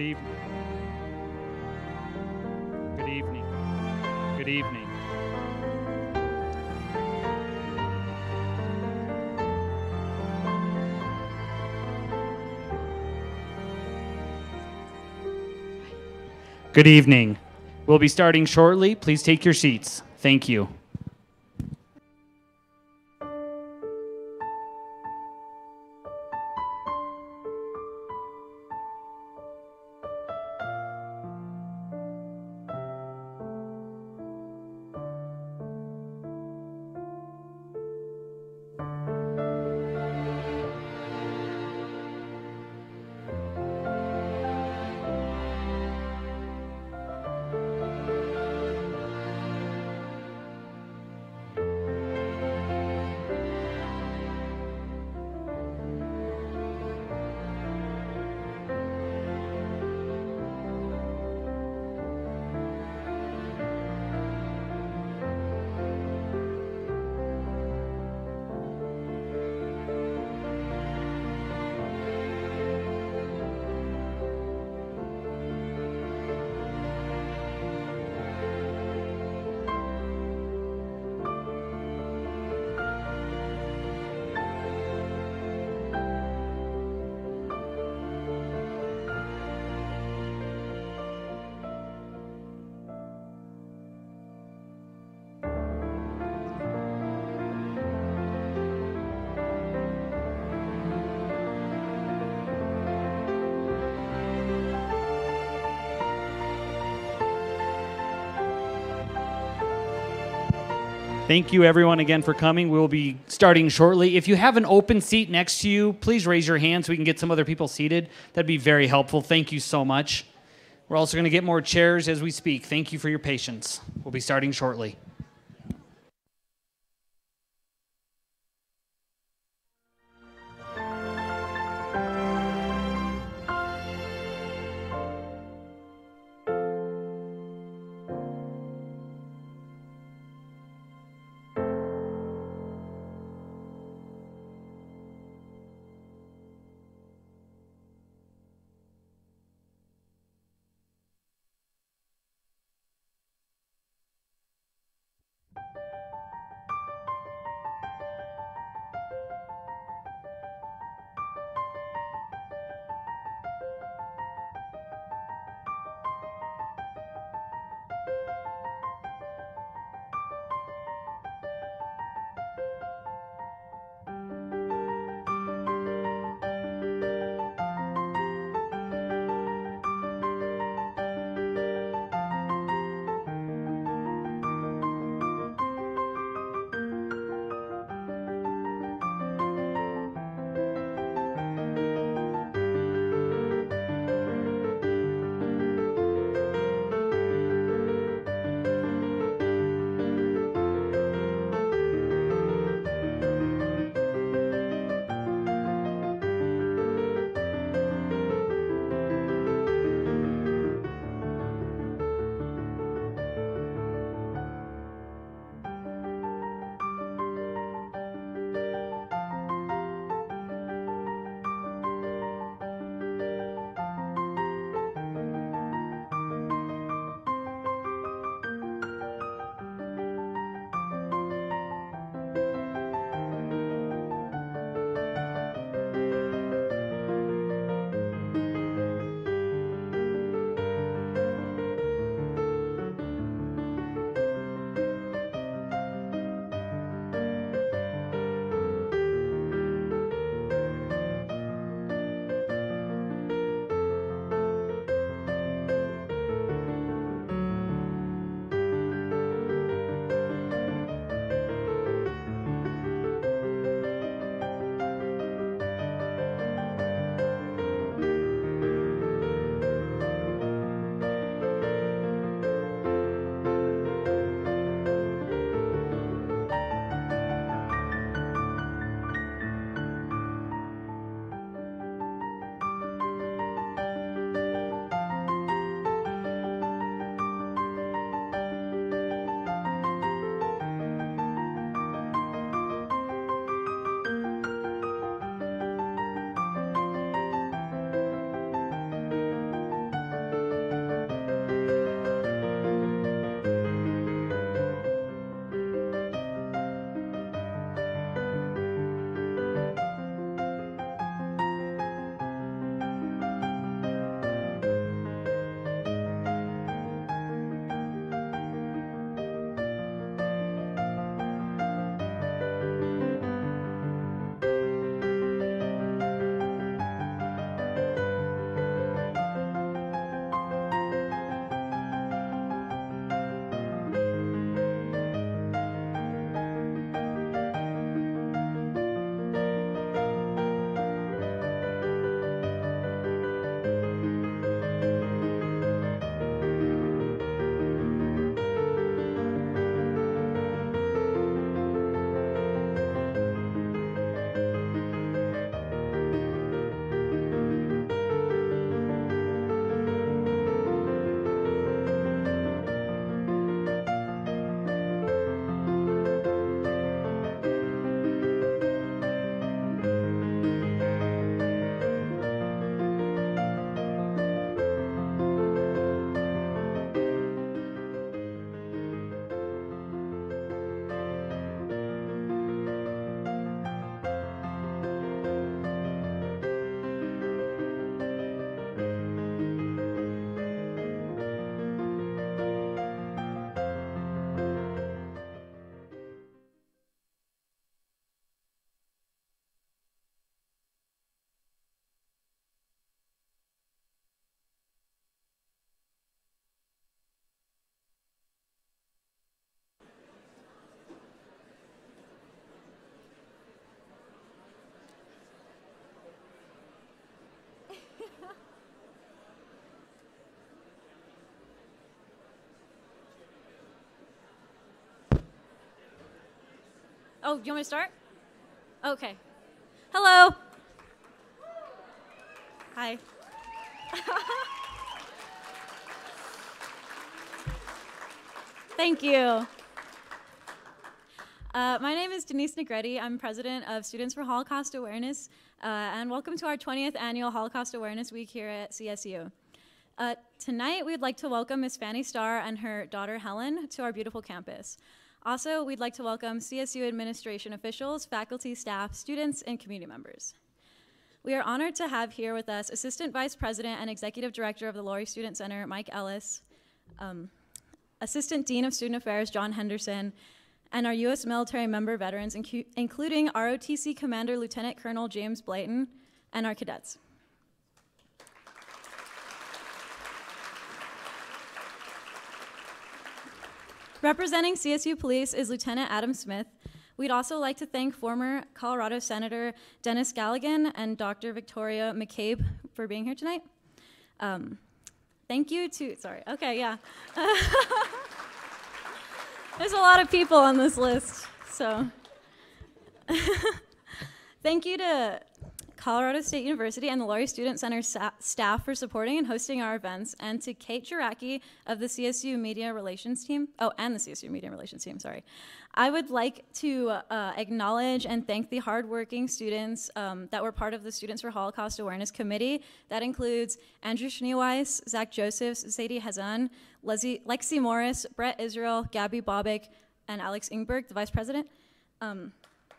Good evening. Good evening. Good evening. Good evening. We'll be starting shortly. Please take your seats. Thank you. Thank you, everyone, again for coming. We'll be starting shortly. If you have an open seat next to you, please raise your hand so we can get some other people seated. That'd be very helpful. Thank you so much. We're also going to get more chairs as we speak. Thank you for your patience. We'll be starting shortly. Oh, you want me to start? Okay. Hello. Hi. Thank you. Uh, my name is Denise Negretti. I'm president of Students for Holocaust Awareness, uh, and welcome to our 20th annual Holocaust Awareness Week here at CSU. Uh, tonight, we'd like to welcome Miss Fanny Starr and her daughter Helen to our beautiful campus. Also, we'd like to welcome CSU administration officials, faculty, staff, students, and community members. We are honored to have here with us Assistant Vice President and Executive Director of the Lory Student Center, Mike Ellis, um, Assistant Dean of Student Affairs, John Henderson, and our U.S. military member veterans, including ROTC Commander Lieutenant Colonel James Blayton, and our cadets. Representing CSU Police is Lieutenant Adam Smith. We'd also like to thank former Colorado Senator Dennis Galligan and Dr. Victoria McCabe for being here tonight. Um, thank you to, sorry, okay, yeah. There's a lot of people on this list, so. thank you to Colorado State University and the Lory Student Center staff for supporting and hosting our events, and to Kate Jeracki of the CSU Media Relations team. Oh, and the CSU Media Relations team, sorry. I would like to uh, acknowledge and thank the hardworking students um, that were part of the Students for Holocaust Awareness Committee. That includes Andrew Schneeweiss, Zach Josephs, Sadie Hazan, Lexi, Lexi Morris, Brett Israel, Gabby Bobick, and Alex Ingberg, the vice president. Um,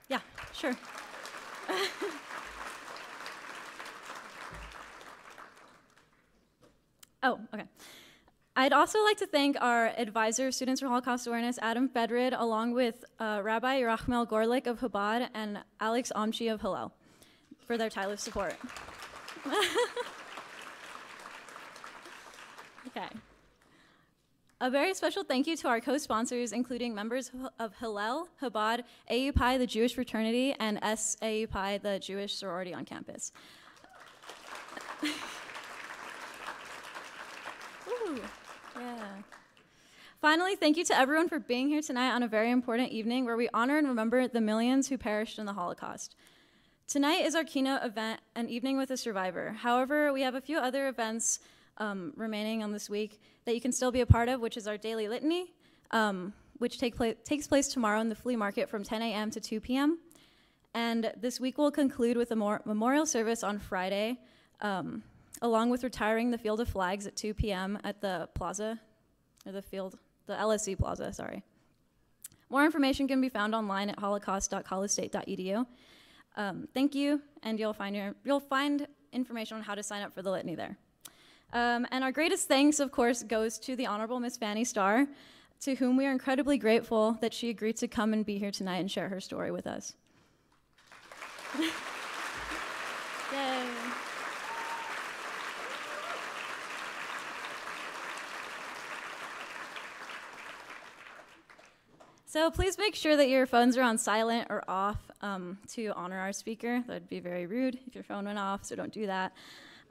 yeah, sure. Oh, okay. I'd also like to thank our advisor Students for Holocaust Awareness, Adam Fedrid, along with uh, Rabbi Rachmel Gorlick of Chabad and Alex Amchi of Hillel for their tireless support. okay. A very special thank you to our co-sponsors, including members of Hillel, Chabad, AEPi, the Jewish fraternity, and SAU Pi, the Jewish sorority on campus. Yeah. Finally, thank you to everyone for being here tonight on a very important evening where we honor and remember the millions who perished in the Holocaust. Tonight is our keynote event, an evening with a survivor. However, we have a few other events um, remaining on this week that you can still be a part of, which is our daily litany, um, which take pla- takes place tomorrow in the flea market from 10 a.m. to 2 p.m. And this week will conclude with a mor- memorial service on Friday. Um, along with retiring the Field of Flags at 2 p.m. at the plaza, or the field, the LSC plaza, sorry. More information can be found online at holocaust.colostate.edu. Um, thank you, and you'll find, your, you'll find information on how to sign up for the litany there. Um, and our greatest thanks, of course, goes to the Honorable Miss Fanny Starr, to whom we are incredibly grateful that she agreed to come and be here tonight and share her story with us. So please make sure that your phones are on silent or off um, to honor our speaker. That would be very rude if your phone went off, so don't do that.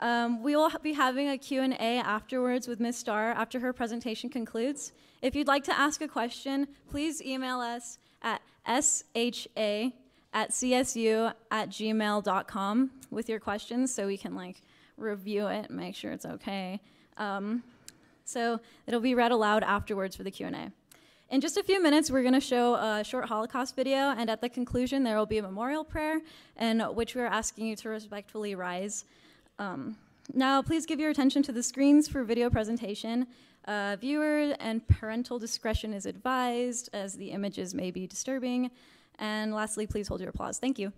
Um, we will be having a Q&A afterwards with Ms. Starr after her presentation concludes. If you'd like to ask a question, please email us at sha at csu at gmail.com with your questions so we can like review it and make sure it's okay. Um, so it'll be read aloud afterwards for the Q&A. In just a few minutes, we're going to show a short Holocaust video, and at the conclusion, there will be a memorial prayer in which we're asking you to respectfully rise. Um, now, please give your attention to the screens for video presentation. Uh, viewer and parental discretion is advised, as the images may be disturbing. And lastly, please hold your applause. Thank you.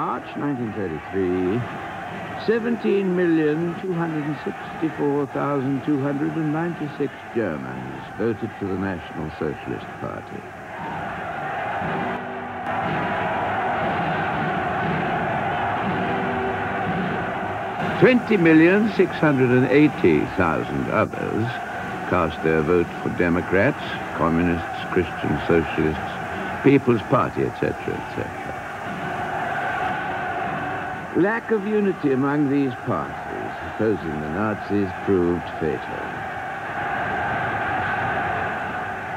March 1933, 17,264,296 Germans voted for the National Socialist Party. Twenty million six hundred and eighty thousand others cast their vote for Democrats, Communists, Christian Socialists, People's Party, etc., etc. Lack of unity among these parties, opposing the Nazis, proved fatal.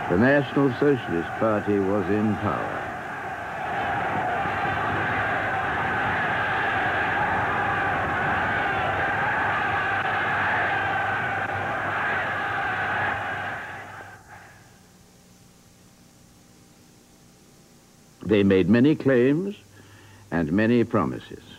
The National Socialist Party was in power. They made many claims and many promises.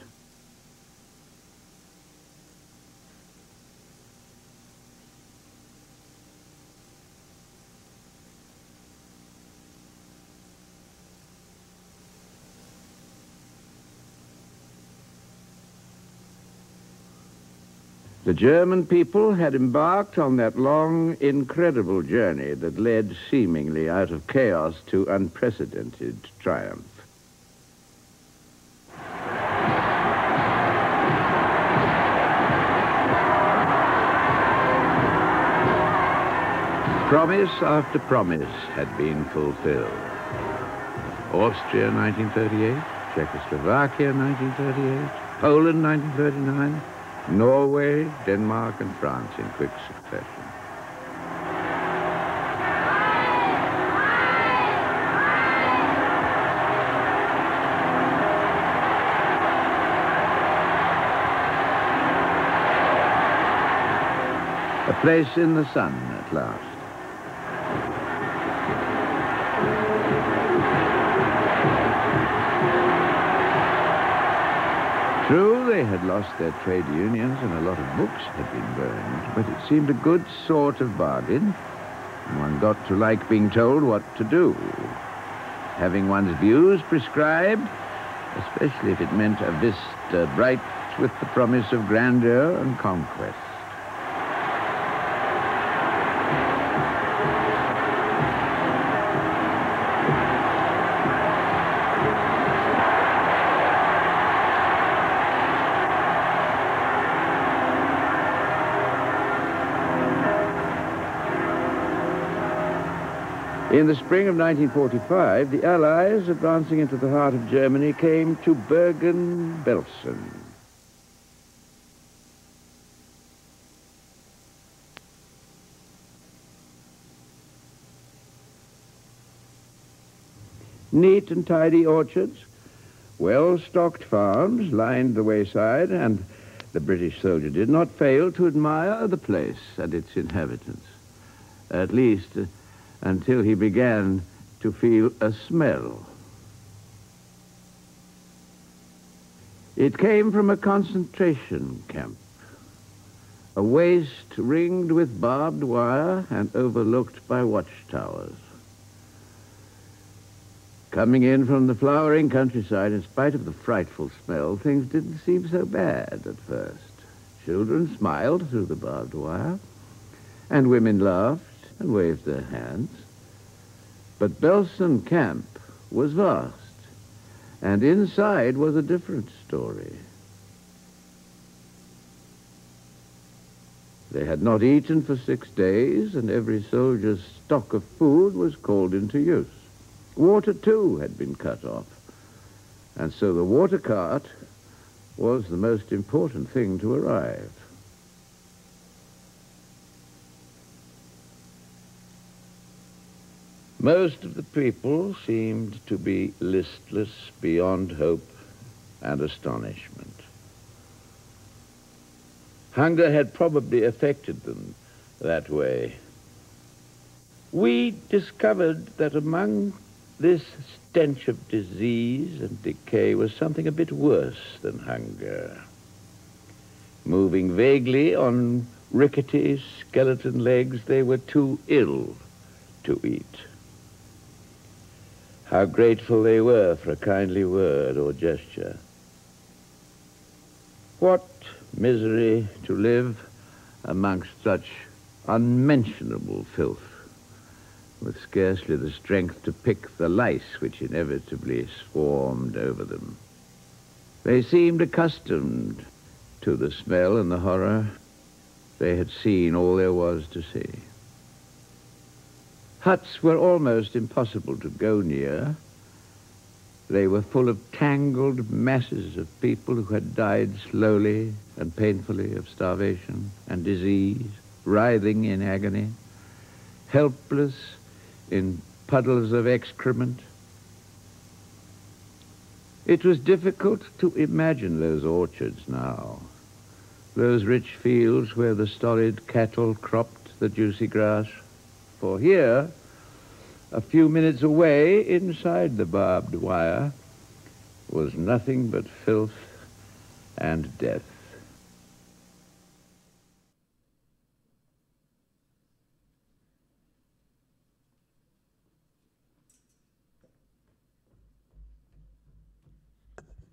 The German people had embarked on that long, incredible journey that led seemingly out of chaos to unprecedented triumph. Promise after promise had been fulfilled. Austria, 1938. Czechoslovakia, 1938. Poland, 1939. Norway, Denmark, and France in quick succession. A place in the sun at last. They had lost their trade unions and a lot of books had been burned, but it seemed a good sort of bargain. One got to like being told what to do. Having one's views prescribed, especially if it meant a vista bright with the promise of grandeur and conquest. In the spring of 1945, the Allies, advancing into the heart of Germany, came to Bergen-Belsen. Neat and tidy orchards, well-stocked farms lined the wayside, and the British soldier did not fail to admire the place and its inhabitants. At least, uh, until he began to feel a smell. It came from a concentration camp, a waste ringed with barbed wire and overlooked by watchtowers. Coming in from the flowering countryside, in spite of the frightful smell, things didn't seem so bad at first. Children smiled through the barbed wire, and women laughed and waved their hands. But Belsen Camp was vast, and inside was a different story. They had not eaten for six days, and every soldier's stock of food was called into use. Water, too, had been cut off, and so the water cart was the most important thing to arrive. Most of the people seemed to be listless beyond hope and astonishment. Hunger had probably affected them that way. We discovered that among this stench of disease and decay was something a bit worse than hunger. Moving vaguely on rickety skeleton legs, they were too ill to eat. How grateful they were for a kindly word or gesture. What misery to live amongst such unmentionable filth, with scarcely the strength to pick the lice which inevitably swarmed over them. They seemed accustomed to the smell and the horror. They had seen all there was to see. Huts were almost impossible to go near. They were full of tangled masses of people who had died slowly and painfully of starvation and disease, writhing in agony, helpless in puddles of excrement. It was difficult to imagine those orchards now, those rich fields where the stolid cattle cropped the juicy grass. For here, a few minutes away, inside the barbed wire, was nothing but filth and death.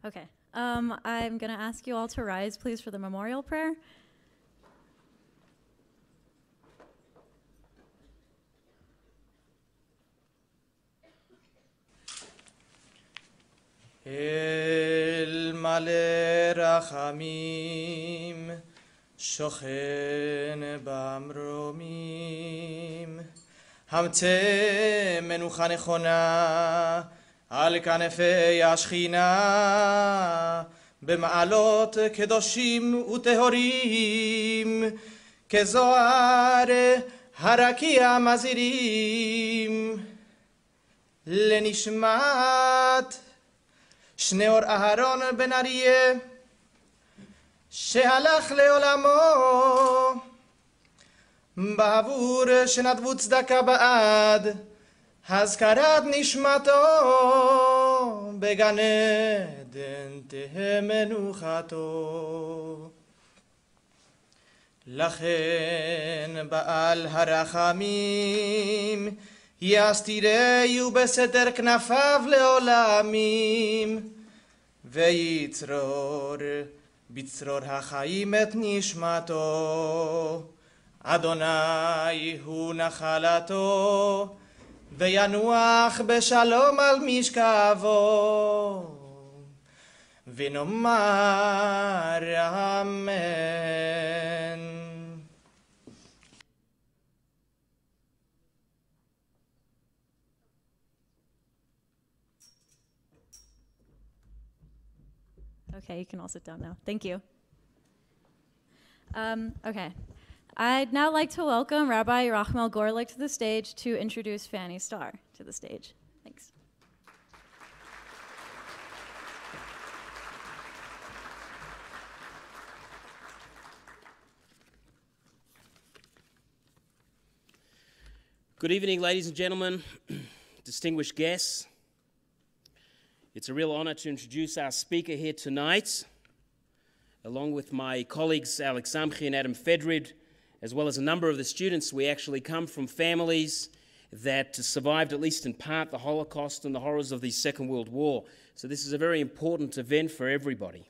Okay. Um, I'm going to ask you all to rise, please, for the memorial prayer. אל מלא רחמים, שוכן במרומים. המצא מנוחה נכונה על כנפי השכינה, במעלות קדושים וטהורים, כזוהר הרקיע מזהירים. לנשמת שניאור אהרון בן אריה, שהלך לעולמו, בעבור שנדבו צדקה בעד, הזכרת נשמתו, בגן עדן תהא מנוחתו. לכן בעל הרחמים, יסתירהו בסתר כנפיו לעולמים, ויצרור בצרור החיים את נשמתו. אדוני הוא נחלתו, וינוח בשלום על משכבו. ונאמר אמן. Okay, you can all sit down now. Thank you. Um, okay. I'd now like to welcome Rabbi Rachmel Gorlick to the stage to introduce Fanny Starr to the stage. Thanks. Good evening, ladies and gentlemen, distinguished guests. It's a real honor to introduce our speaker here tonight, along with my colleagues Alex Samchi and Adam Fedrid, as well as a number of the students. We actually come from families that survived, at least in part, the Holocaust and the horrors of the Second World War. So, this is a very important event for everybody.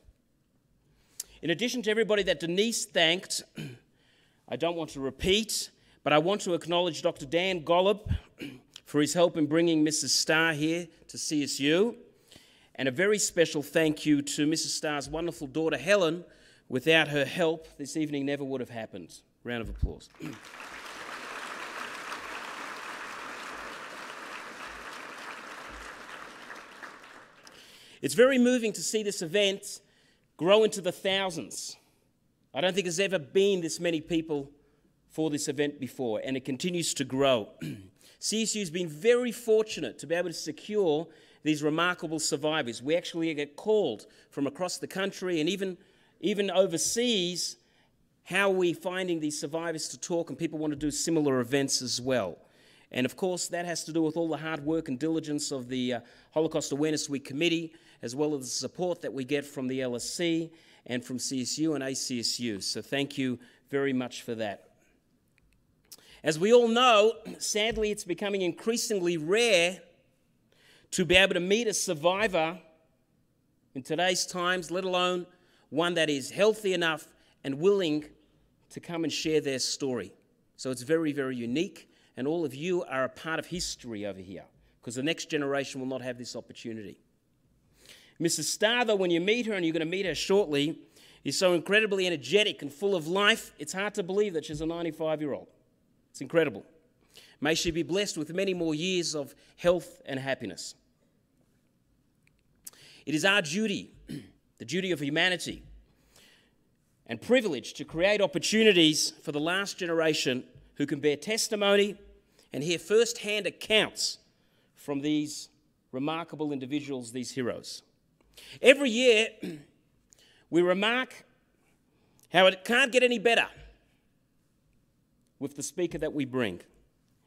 In addition to everybody that Denise thanked, I don't want to repeat, but I want to acknowledge Dr. Dan Gollop for his help in bringing Mrs. Starr here to CSU. And a very special thank you to Mrs. Starr's wonderful daughter Helen. Without her help, this evening never would have happened. Round of applause. it's very moving to see this event grow into the thousands. I don't think there's ever been this many people for this event before, and it continues to grow. CSU has been very fortunate to be able to secure these remarkable survivors. We actually get called from across the country and even, even overseas how are we finding these survivors to talk, and people want to do similar events as well. And of course, that has to do with all the hard work and diligence of the uh, Holocaust Awareness Week Committee, as well as the support that we get from the LSC and from CSU and ACSU. So thank you very much for that. As we all know, sadly, it's becoming increasingly rare to be able to meet a survivor in today's times, let alone one that is healthy enough and willing to come and share their story. So it's very, very unique, and all of you are a part of history over here because the next generation will not have this opportunity. Mrs. Starr, though, when you meet her, and you're going to meet her shortly, is so incredibly energetic and full of life, it's hard to believe that she's a 95 year old. It's incredible. May she be blessed with many more years of health and happiness. It is our duty, the duty of humanity, and privilege to create opportunities for the last generation who can bear testimony and hear first-hand accounts from these remarkable individuals, these heroes. Every year, we remark how it can't get any better with the speaker that we bring.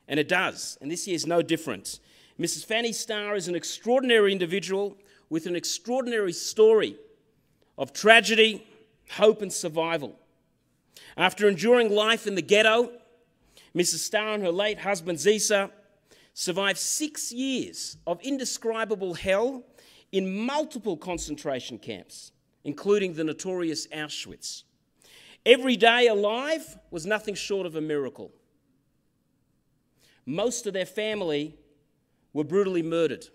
And it does, and this year is no different. Mrs. Fanny Starr is an extraordinary individual with an extraordinary story of tragedy, hope, and survival. After enduring life in the ghetto, Mrs. Starr and her late husband Zisa survived six years of indescribable hell in multiple concentration camps, including the notorious Auschwitz. Every day alive was nothing short of a miracle. Most of their family were brutally murdered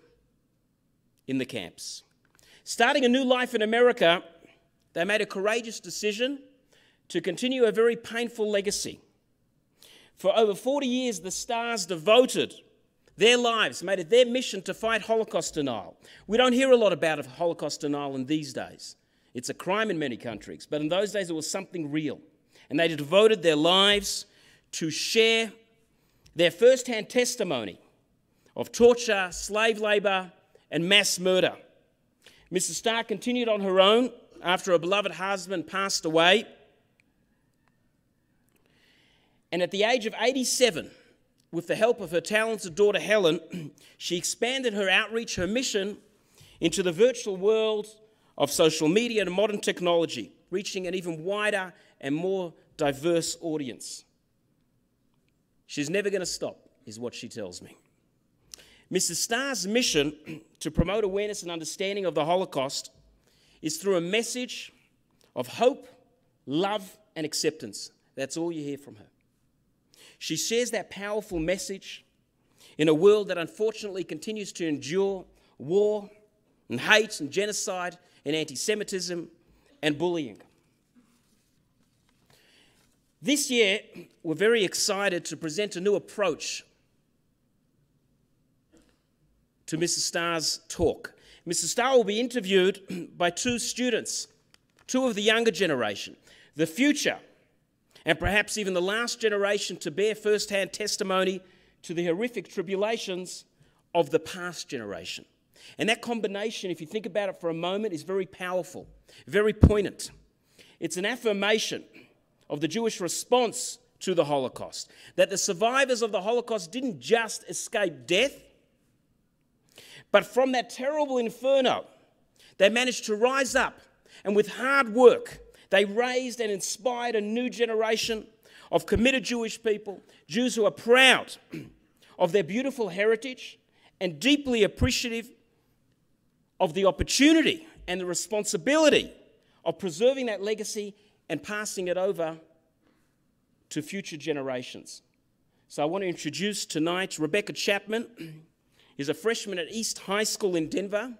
in the camps. Starting a new life in America, they made a courageous decision to continue a very painful legacy. For over 40 years, the Starrs devoted their lives, made it their mission to fight Holocaust denial. We don't hear a lot about Holocaust denial in these days. It's a crime in many countries, but in those days it was something real. And they devoted their lives to share their first hand testimony of torture, slave labour, and mass murder. Mrs. Starr continued on her own after her beloved husband passed away. And at the age of 87, with the help of her talented daughter Helen, she expanded her outreach, her mission, into the virtual world of social media and modern technology, reaching an even wider and more diverse audience. She's never going to stop, is what she tells me. Mrs. Starr's mission to promote awareness and understanding of the Holocaust is through a message of hope, love, and acceptance. That's all you hear from her. She shares that powerful message in a world that unfortunately continues to endure war and hate and genocide and anti Semitism and bullying. This year, we're very excited to present a new approach to Mrs. Starr's talk. Mrs. Starr will be interviewed by two students, two of the younger generation, the future, and perhaps even the last generation to bear first hand testimony to the horrific tribulations of the past generation. And that combination, if you think about it for a moment, is very powerful, very poignant. It's an affirmation of the Jewish response to the Holocaust that the survivors of the Holocaust didn't just escape death, but from that terrible inferno, they managed to rise up and with hard work, they raised and inspired a new generation of committed Jewish people, Jews who are proud of their beautiful heritage and deeply appreciative of the opportunity and the responsibility of preserving that legacy and passing it over to future generations. So I want to introduce tonight Rebecca Chapman. is a freshman at East High School in Denver.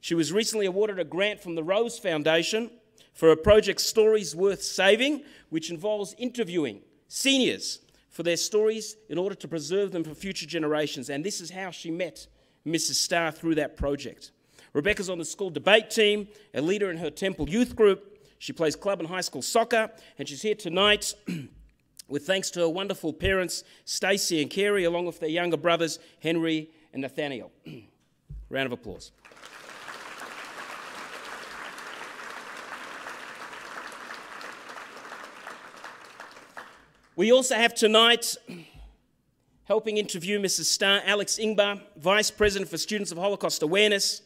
She was recently awarded a grant from the Rose Foundation for a project Stories Worth Saving, which involves interviewing seniors for their stories in order to preserve them for future generations. And this is how she met Mrs. Starr through that project. Rebecca's on the school debate team, a leader in her Temple youth group. She plays club and high school soccer, and she's here tonight with thanks to her wonderful parents, Stacy and Carrie, along with their younger brothers, Henry and Nathaniel. Round of applause. We also have tonight helping interview Mrs. Starr, Alex Ingbar, Vice President for Students of Holocaust Awareness.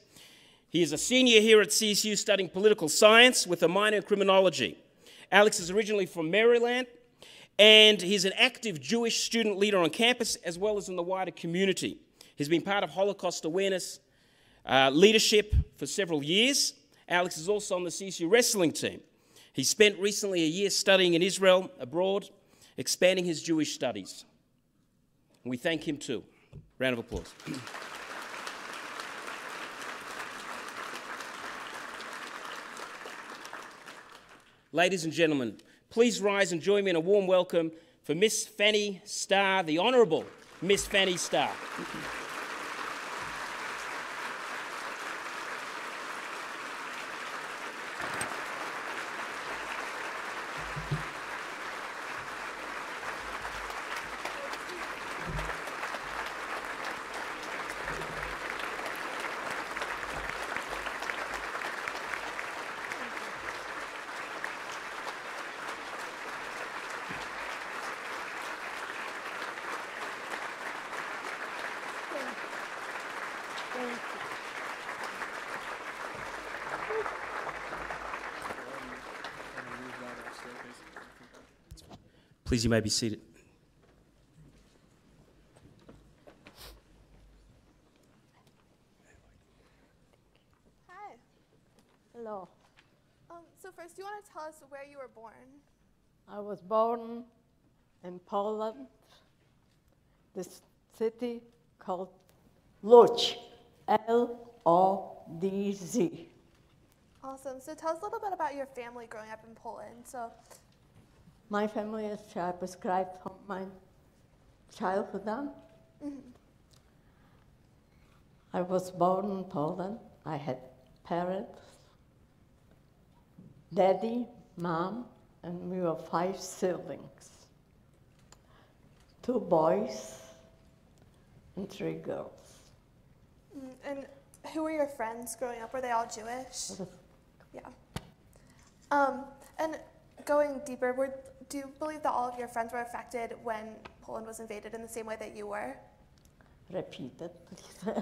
He is a senior here at CSU studying political science with a minor in criminology. Alex is originally from Maryland, and he's an active Jewish student leader on campus as well as in the wider community. He's been part of Holocaust awareness uh, leadership for several years. Alex is also on the CSU wrestling team. He spent recently a year studying in Israel abroad, expanding his Jewish studies. We thank him too. Round of applause. Ladies and gentlemen, please rise and join me in a warm welcome for Miss Fanny Starr, the Honourable Miss Fanny Starr. Please, you may be seated. Hi. Hello. Um, so first, do you want to tell us where you were born? I was born in Poland, this city called Lodz, L O D Z. Awesome. So tell us a little bit about your family growing up in Poland. So, My family is I prescribed from my childhood on. I was born in Poland. I had parents, daddy, mom, and we were five siblings. Two boys and three girls. mm, and who were your friends growing up? Were they all Jewish? Yeah. Um, and going deeper, were, do you believe that all of your friends were affected when Poland was invaded in the same way that you were? Repeat it, please.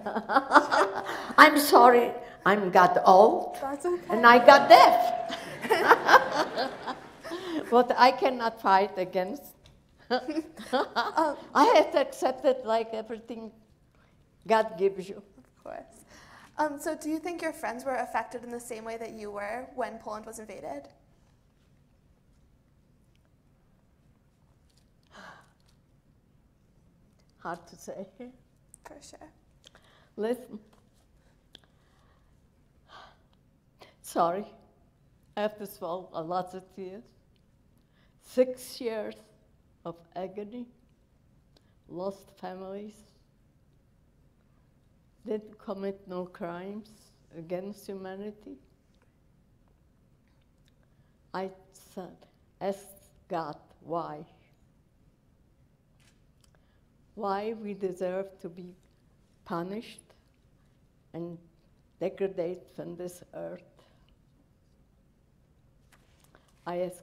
I'm sorry, I'm got old That's okay. and I got deaf. but I cannot fight against. I have to accept it like everything God gives you. Of course. Um, so, do you think your friends were affected in the same way that you were when Poland was invaded? Hard to say. For sure. Listen. Sorry, I have to swallow a lot of tears. Six years of agony, lost families, didn't commit no crimes against humanity. I said, ask God why. Why we deserve to be punished and degraded from this earth. I ask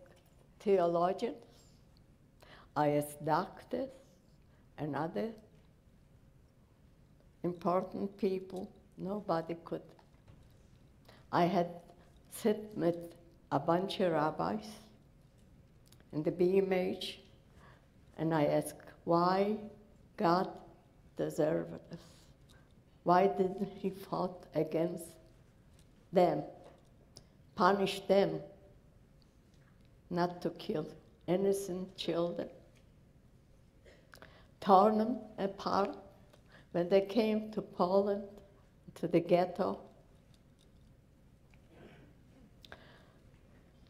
theologians, I ask doctors and other important people. Nobody could. I had sit with a bunch of rabbis in the BMH, and I asked why God deserved us. Why didn't He fought against them, punish them, not to kill innocent children, torn them apart when they came to Poland, to the ghetto?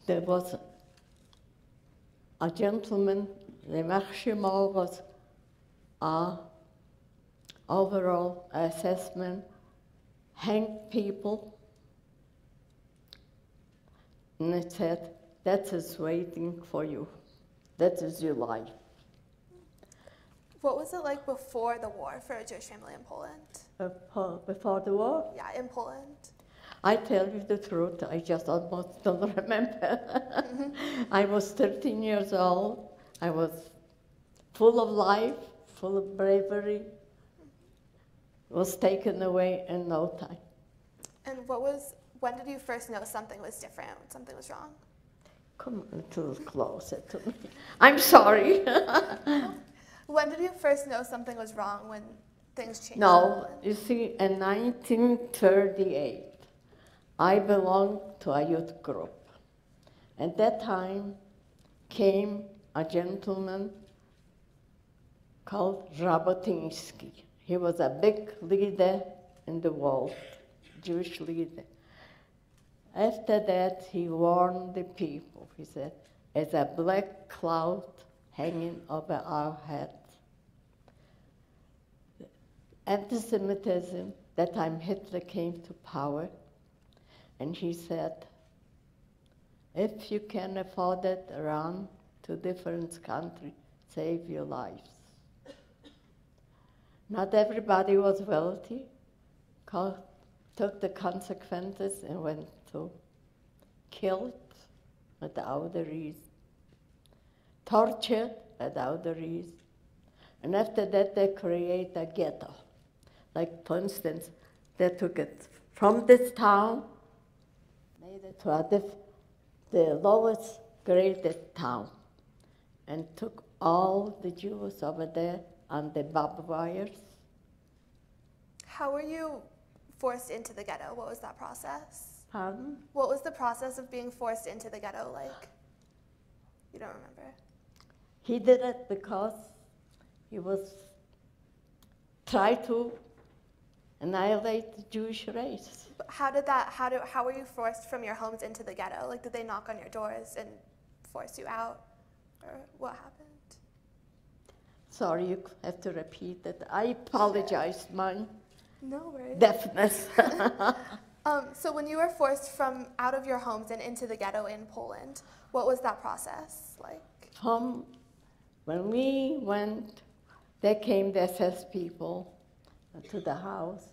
There was a gentleman, the Maximo was a overall assessment, hang people, and it said, that is waiting for you. That is your life. What was it like before the war for a Jewish family in Poland? Uh, before, before the war, Yeah, in Poland. I tell you the truth, I just almost don't remember. Mm-hmm. I was 13 years old. I was full of life, full of bravery. Was taken away in no time. And what was, when did you first know something was different, something was wrong? Come a little closer to me. I'm sorry. When did you first know something was wrong when things changed? no, you see, in 1938, I belonged to a youth group. At that time came a gentleman called Jabotinsky. He was a big leader in the world, Jewish leader. After that, he warned the people. He said, "As a black cloud hanging over our heads. anti-Semitism. That time Hitler came to power, and he said, if you can afford it, run to different country, save your lives. Not everybody was wealthy, co- took the consequences and went to killed without a reason, tortured without a reason. And after that, they create a ghetto. Like, for instance, they took it from this town, made it to diff- the lowest graded town, and took all the Jews over there on the barbed wires. How were you forced into the ghetto? What was that process? Pardon? What was the process of being forced into the ghetto like? You don't remember? He did it because he was try to annihilate the Jewish race. But how did that? How do? How were you forced from your homes into the ghetto? Like, did they knock on your doors and force you out, or what happened? Sorry, you have to repeat that. I apologize, my No worries. deafness. Um, so when you were forced from out of your homes and into the ghetto in Poland, what was that process like? From when we went, there came the SS people to the house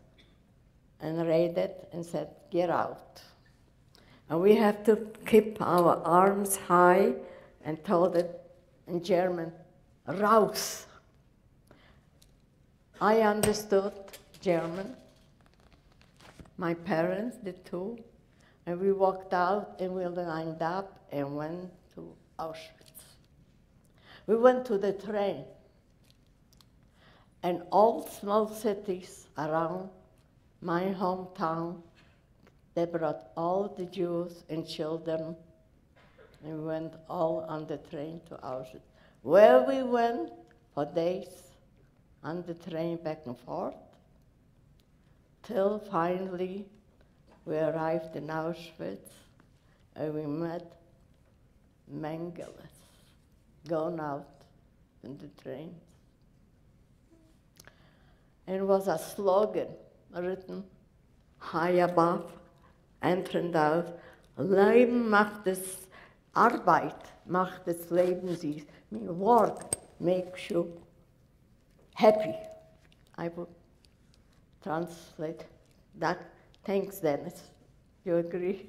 and raided and said, "Get out." And we have to keep our arms high and told it in German, "Raus." I understood German. My parents did too. And we walked out and we lined up and went to Auschwitz. We went to the train. And all small cities around my hometown, they brought all the Jews and children and we went all on the train to Auschwitz. Where we went for days on the train back and forth, till finally we arrived in Auschwitz and we met Mengeles going out in the train. It was a slogan written high above, entrant out, Leben macht es, Arbeit macht das Leben mean, work makes you happy. I would translate that. Thanks, Dennis. You agree?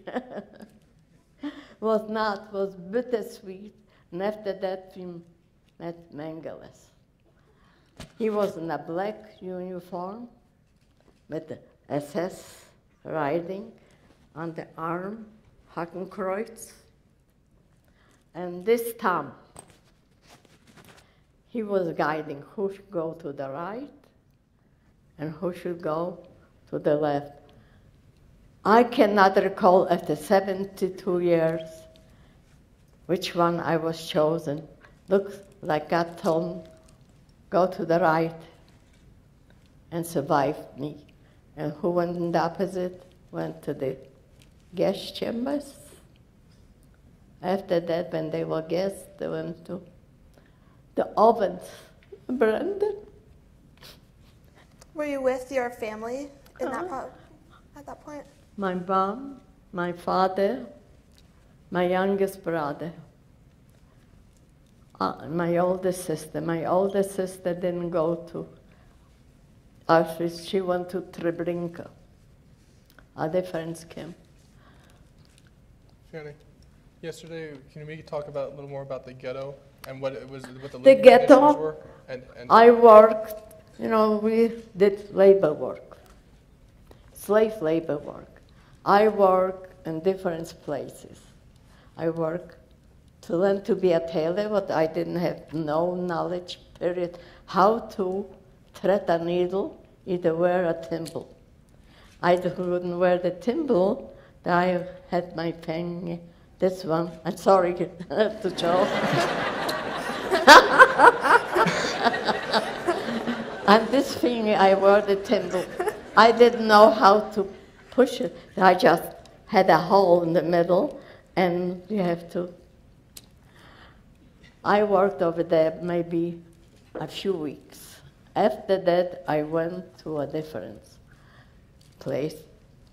was not, was bittersweet. And after that, we met Mengeles. He was in a black uniform with SS riding on the arm, Hakenkreuz. And this time, he was guiding who should go to the right and who should go to the left. I cannot recall after 72 years which one I was chosen. Looks like God told me, go to the right and survived me. And who went in the opposite went to the gas chambers. After that, when they were guests, they went to the ovens, Brandon. Were you with your family in that Uh-huh. po- at that point? My mom, my father, my youngest brother, uh, my oldest sister. My oldest sister didn't go to Auschwitz, she went to Treblinka. Other friends came. Fiona, yesterday, can we talk about a little more about the ghetto and what it was, what the, The ghetto? were? And, and I worked, you know, we did labor work, slave labor work. I work in different places. I work to learn to be a tailor, but I didn't have no knowledge, period, how to thread a needle, either wear a thimble. I couldn't wear the thimble, I had my pen, this one, I'm sorry to show. And this thing, I wore the thimble. I didn't know how to push it. I just had a hole in the middle, and you have to. I worked over there maybe a few weeks, After that, I went to a different place.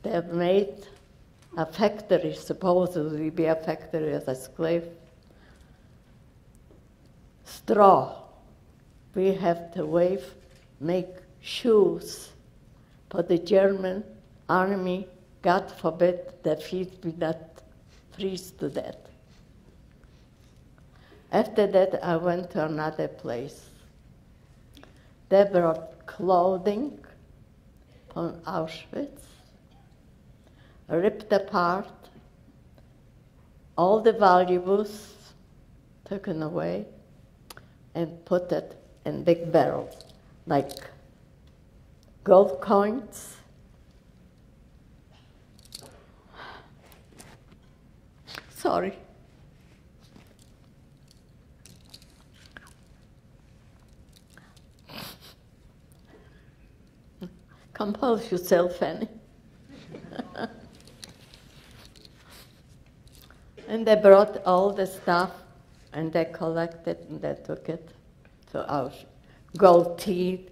They made a factory, supposedly be a factory as a slave. Straw. We have to wave, make shoes for the German army. God forbid their feet be not freeze to death. After that, I went to another place. They brought clothing from Auschwitz, ripped apart, all the valuables taken away, and put it in big barrels, like gold coins. Sorry. Compose yourself, Fanny. And they brought all the stuff and they collected and they took it to Auschwitz. Gold teeth,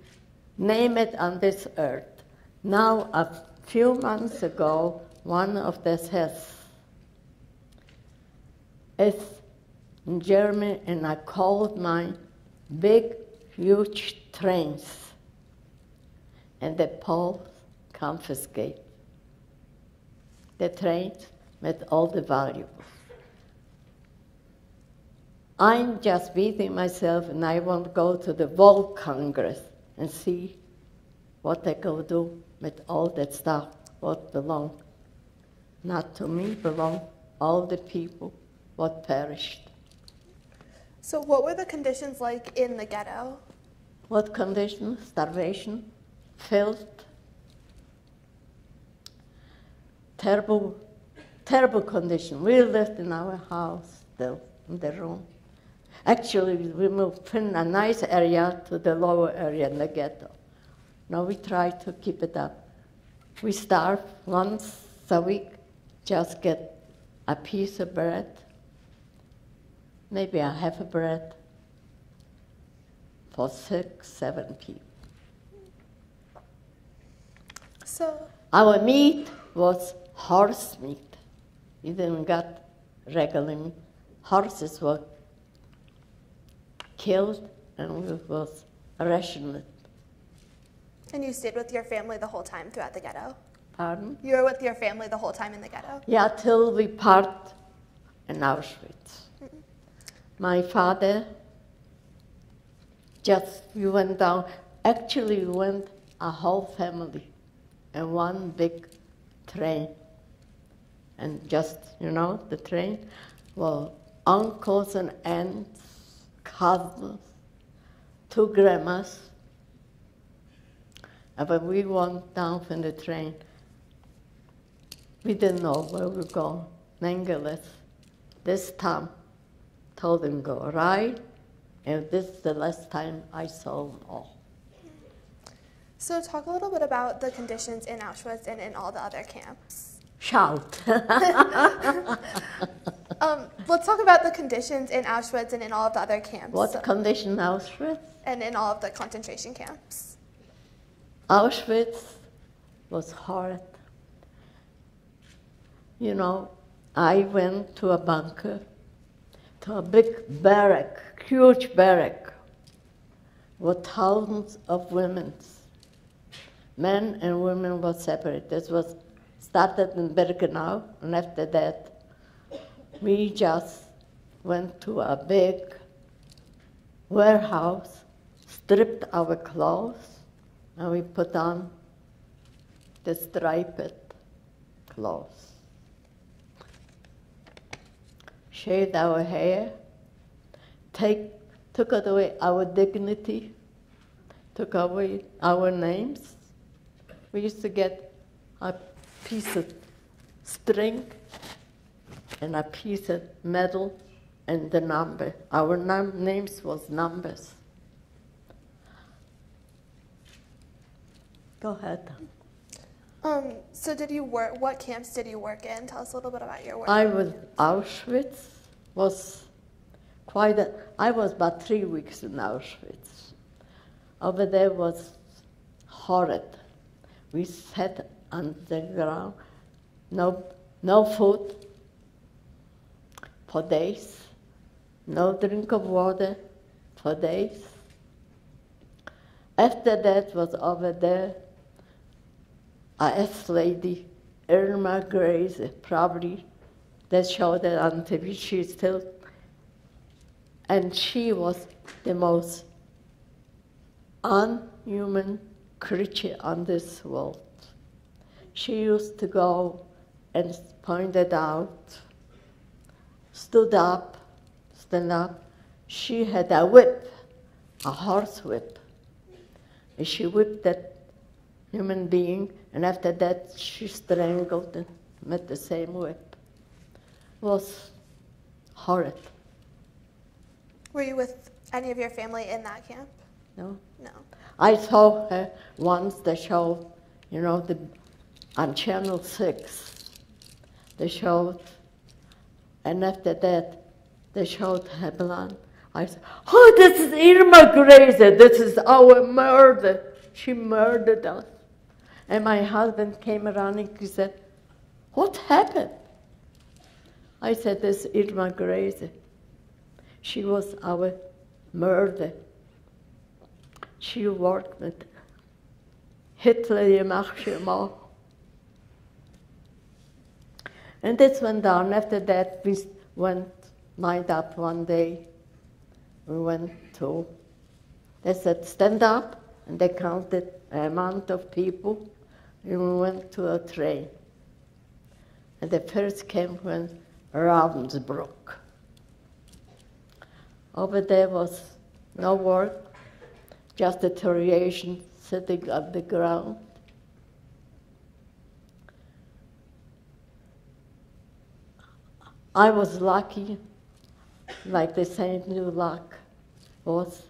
name it on this earth. Now, a few months ago, one of the has is in Germany in a coal mine, big, huge trains and the Poles confiscate the trains with all the valuables. I'm just beating myself and I want to go to the World Congress and see what they go do with all that stuff, what belong not to me, belong all the people what perished. So, what were the conditions like in the ghetto? What conditions? Starvation, filth, terrible, terrible condition. We lived in our house still, in the room. Actually, we moved from a nice area to the lower area in the ghetto. Now we try to keep it up. We starve once a week, just get a piece of bread, maybe a half a bread for six, seven people. So, Our meat was horse meat. We didn't get regular meat. Horses were killed and we was rationed. and you stayed with your family the whole time throughout the ghetto? Pardon? You were with your family the whole time in the ghetto? Yeah, till we part in Auschwitz. Mm-hmm. My father just we went down. Actually, we went a whole family in one big train. And just you know, the train, well, uncles and aunts, cousins, two grandmas. And when we went down from the train, we didn't know where we were going. Mengeles, this time, told him go right, and this is the last time I saw them all. So, talk a little bit about the conditions in Auschwitz and in all the other camps. Shout. Um, let's talk about the conditions in Auschwitz and in all of the other camps. what condition Auschwitz? and in all of the concentration camps. Auschwitz was hard. You know, I went to a bunker, to a big barrack, huge barrack, with thousands of women. Men and women were separate. This was started in Birkenau, and after that, we just went to a big warehouse, stripped our clothes, and we put on the striped clothes. Shaved our hair, take, took away our dignity, took away our names. We used to get a piece of string and a piece of metal and the number. Our num- names was numbers. Go ahead. Um, so did you work? What camps did you work in? Tell us a little bit about your work. I was Auschwitz was quite a, I was about three weeks in Auschwitz. Over there was horrid. We sat on the ground, no, no food for days, no drink of water for days. After that was over there, a S lady, Irma Grese, probably they showed it on TV. She still, and she was the most unhuman creature on this world. She used to go and point it out, stood up, stand up. She had a whip, a horse whip. And she whipped that human being, and after that she strangled him with the same whip. It was horrid. Were you with any of your family in that camp? No? No. I saw her once, the show, you know, the, on Channel 6. They showed, and after that, they showed her. I said, Oh, this is Irma Grese. This is our murder. She murdered us. And my husband came around and he said, What happened? I said, This is Irma Grese. She was our murder. She worked with Hitler, je mag And this went down. After that, we went lined up one day. We went to, they said, stand up, and they counted the amount of people, and we went to a train. And the first camp was Ravensbrück. Over there was no work, just deterioration sitting on the ground. I was lucky, like they say, new luck was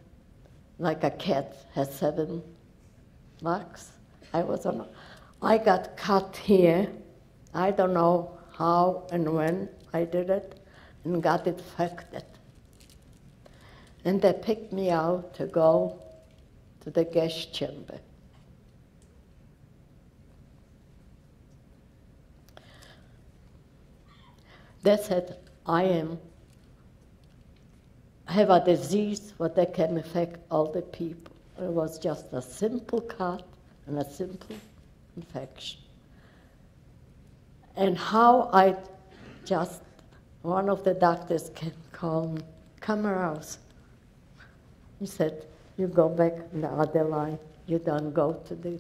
like a cat has seven lucks. I was on, I got cut here. I don't know how and when I did it, and got infected. And they picked me out to go to the gas chamber. They said, I am have a disease what that can affect all the people. It was just a simple cut and a simple infection. And how I just one of the doctors can call me, come around. He said, You go back in the other line. You don't go to the.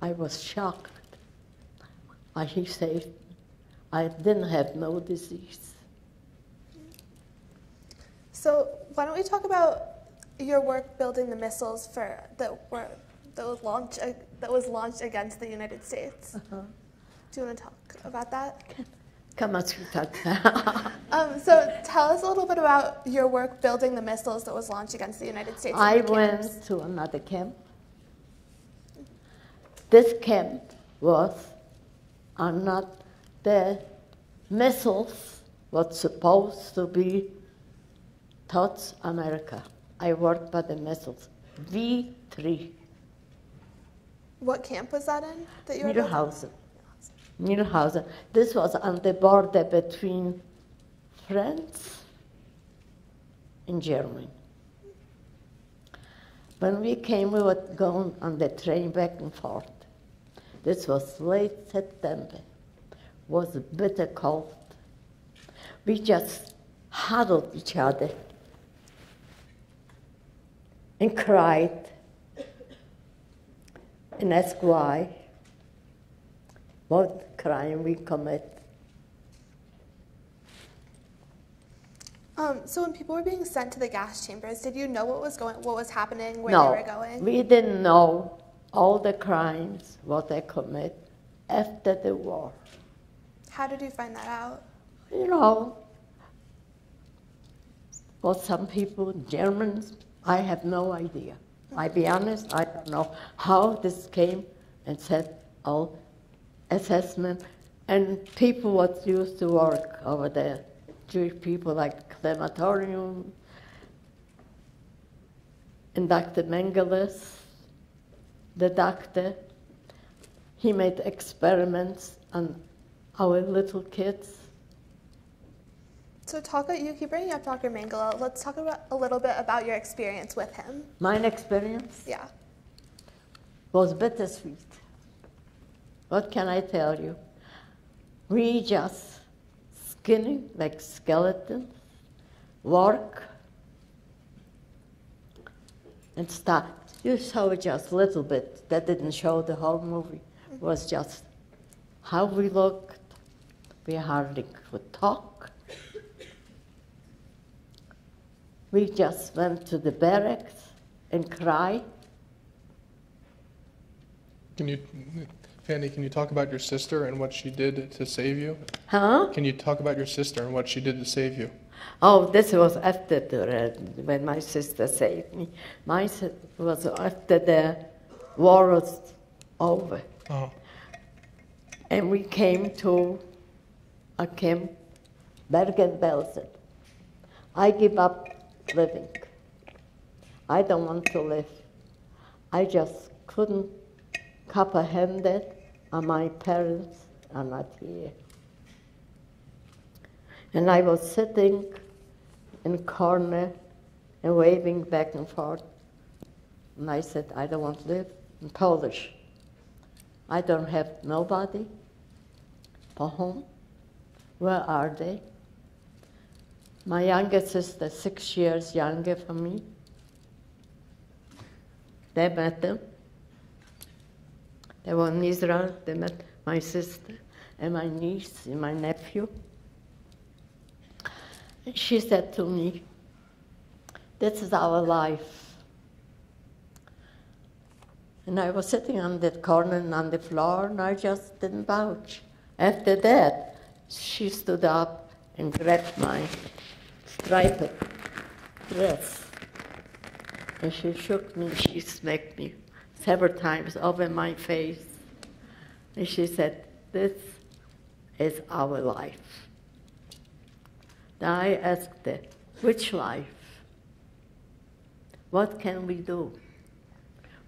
I was shocked. Uh, he said, I didn't have no disease. So why don't we talk about your work building the missiles for that were that was launched uh, that was launched against the United States? Uh-huh. Do you want to talk about that? Come on. Um, so tell us a little bit about your work building the missiles that was launched against the United States. I went to another camp. This camp was are not the missiles was supposed to be towards America. I worked by the missiles. V three. What camp was that in? That you were? Niederhausen. Niederhausen. This was on the border between France and Germany. When we came, we were going on the train back and forth. This was late September. Was bitter cold. We just huddled each other and cried and asked why. What crime we commit? Um, so when people were being sent to the gas chambers, did you know what was going, what was happening, where no, they were going? we didn't know all the crimes what they commit after the war. How did you find that out? You know, for some people, Germans, I have no idea. I be honest, I don't know how this came and said all assessment and people what used to work over there, Jewish people like crematorium and Dr. Mengeles, the doctor, he made experiments on our little kids. So talk. About you keep bringing up Dr. Mengele. Let's talk about a little bit about your experience with him. Mine experience Yeah. was bittersweet. What can I tell you? We just skinny like skeletons, work, and start. You saw just a little bit. That didn't show the whole movie. It was just how we looked. We hardly could talk. We just went to the barracks and cried. Can you, Fanny, can you talk about your sister and what she did to save you? Huh? Can you talk about your sister and what she did to save you? Oh, this was after the, when my sister saved me. My was after the war was over, Oh, and we came to a camp, Bergen-Belsen. I give up living. I don't want to live. I just couldn't comprehend it, and my parents are not here. And I was sitting in a corner and waving back and forth. And I said, I don't want to live in Polish. I don't have nobody for home. Where are they? My younger sister, six years younger from me, they met them. They were in Israel. They met my sister and my niece and my nephew. And she said to me, This is our life. And I was sitting on that corner and on the floor, and I just didn't vouch. After that, she stood up and grabbed my striped dress. And she shook me, she smacked me several times over my face. And she said, This is our life. I asked her, Which life? What can we do?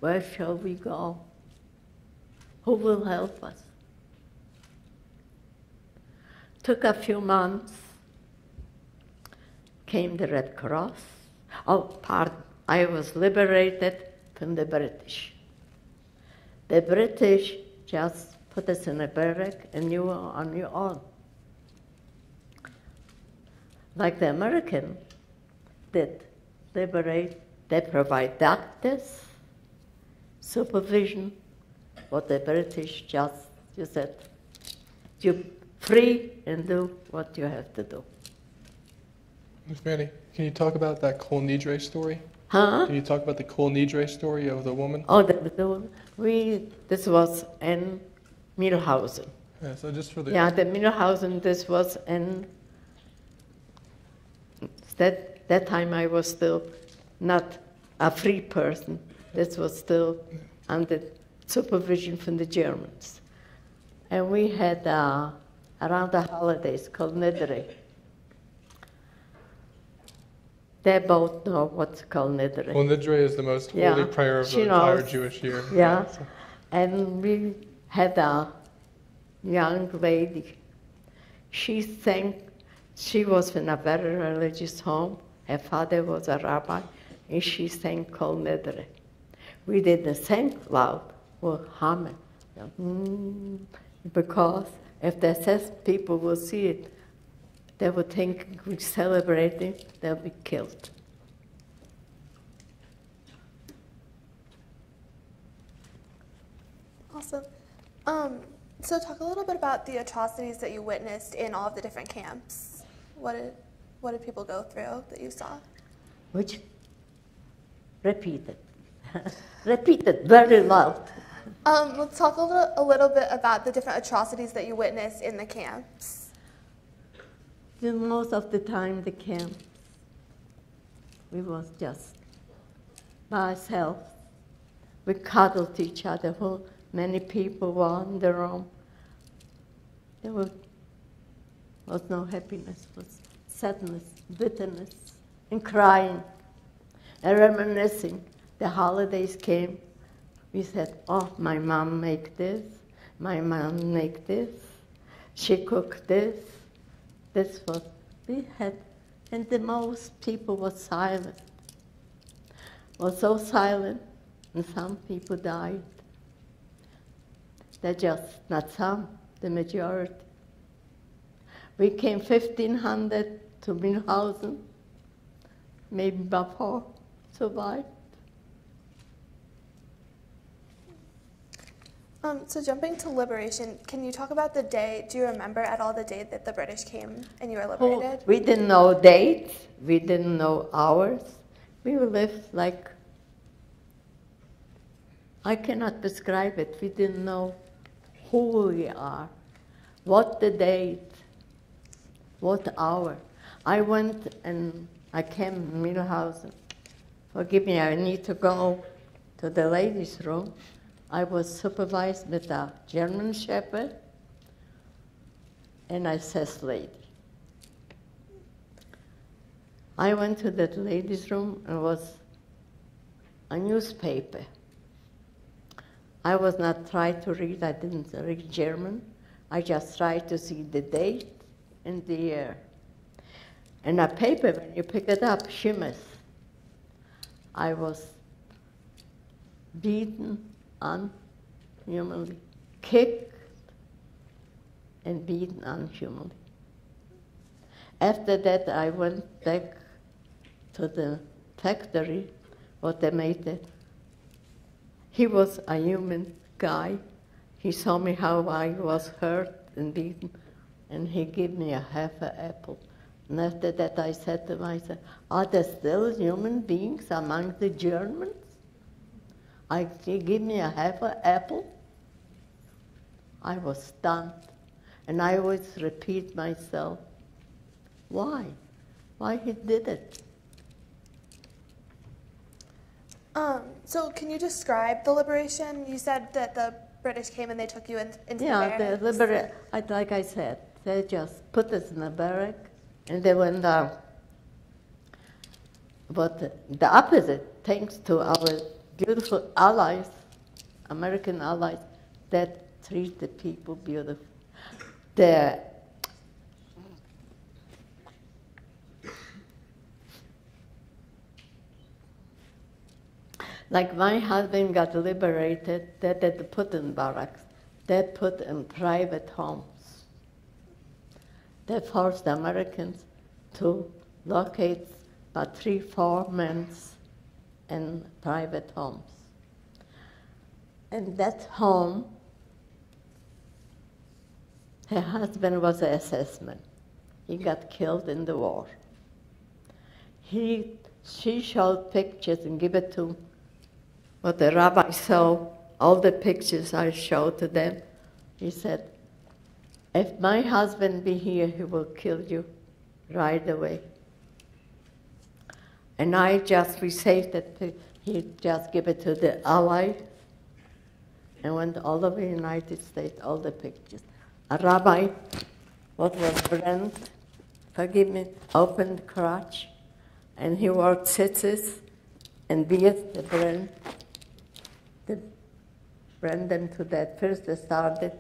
Where shall we go? Who will help us? Took a few months, came the Red Cross. Oh, pardon, I was liberated from the British. The British just put us in a barrack and you were on your own. Like the American did liberate, they provide doctors, supervision, what the British just, you said, you free and do what you have to do. Miss Fanny, can you talk about that Kol Nidre story? Huh? Can you talk about the Kol Nidre story of the woman? Oh, the, the, we, this was in Mühlhausen. Yeah, so just for the Yeah, the Mühlhausen, this was in, that, that time I was still not a free person. This was still under supervision from the Germans. And we had, uh, around the holidays, Kol Nidre. They both know what's Kol Nidre. Well, Nidre is the most holy Yeah, prayer of the entire. Jewish year. Yeah, and we had a young lady. She sang, she was in a very religious home. Her father was a rabbi, and she sang Kol Nidre. We didn't sing loud, we humming. Mm, because if the SS people will see it, they will think we're celebrating, they'll be killed. Awesome. Um, so talk a little bit about the atrocities that you witnessed in all of the different camps. What did, what did people go through that you saw? Which repeated, repeated very loud. Um, let's talk a little, a little bit about the different atrocities that you witnessed in the camps. The most of the time, the camp, we was just by ourselves. We cuddled each other. Who many people were in the room. There was, was no happiness. Was sadness, bitterness, and crying, and reminiscing. The holidays came. We said, oh, my mom make this, my mom make this, she cooked this, this was, we had, and the most people were silent. Was so silent, and some people died. They're just not some, the majority. We came 1500 to Mühlhausen, maybe before, survived. Um, so jumping to liberation, can you talk about the day? Do you remember at all the day that the British came and you were Oh, liberated? we didn't know dates, we didn't know hours. We lived like, I cannot describe it. We didn't know who we are, what the date, what hour. I went and I came to Mühlhausen. Forgive me, I need to go to the ladies' room. I was supervised with a German shepherd, and I says lady. I went to that ladies' room and was a newspaper. I was not trying to read, I didn't read German. I just tried to see the date and the year. And a paper, when you pick it up, shimmers. I was beaten unhumanly, kicked and beaten unhumanly. After that, I went back to the factory, what they made it. He was a human guy. He saw me how I was hurt and beaten, and he gave me a half an apple. And after that, I said to myself, are there still human beings among the Germans? I, give me a half an apple. I was stunned. And I always repeat myself, why? Why he did it? Um, so can you describe the liberation? You said that the British came and they took you in, into Yeah, the barracks. libera- I, like I said, they just put us in a barrack and they went down. But the, the opposite, thanks to our beautiful allies, American allies, that treat the people beautiful. The, like my husband got liberated, they did put in barracks, they put in private homes. They forced the Americans to locate about three, four men in private homes. And that home, her husband was an SS man. He got killed in the war. He, she showed pictures and gave it to what the rabbi saw, all the pictures I showed to them. He said, if my husband be here, he will kill you right away. And I just received it. He just give it to the ally and went all over the United States, all the pictures. A rabbi, what was brand, forgive me, opened crotch, and he wore tzitzis and beard the brand. The brand them to that. First they started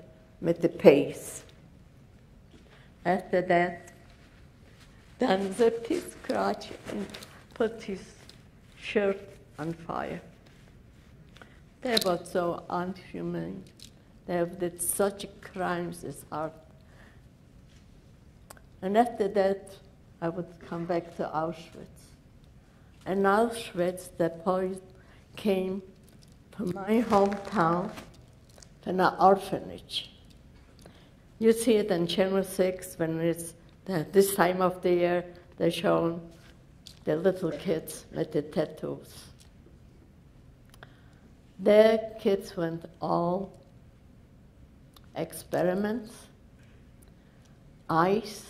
with the pace. After that, then the his crotch and put his shirt on fire. They were so unhuman. They have did such crimes as hard. And after that, I would come back to Auschwitz. And Auschwitz, the boys came to my hometown, to an orphanage. You see it on Channel 6 when it's the, this time of the year, they show the little kids with the tattoos. Their kids went all experiments, eyes.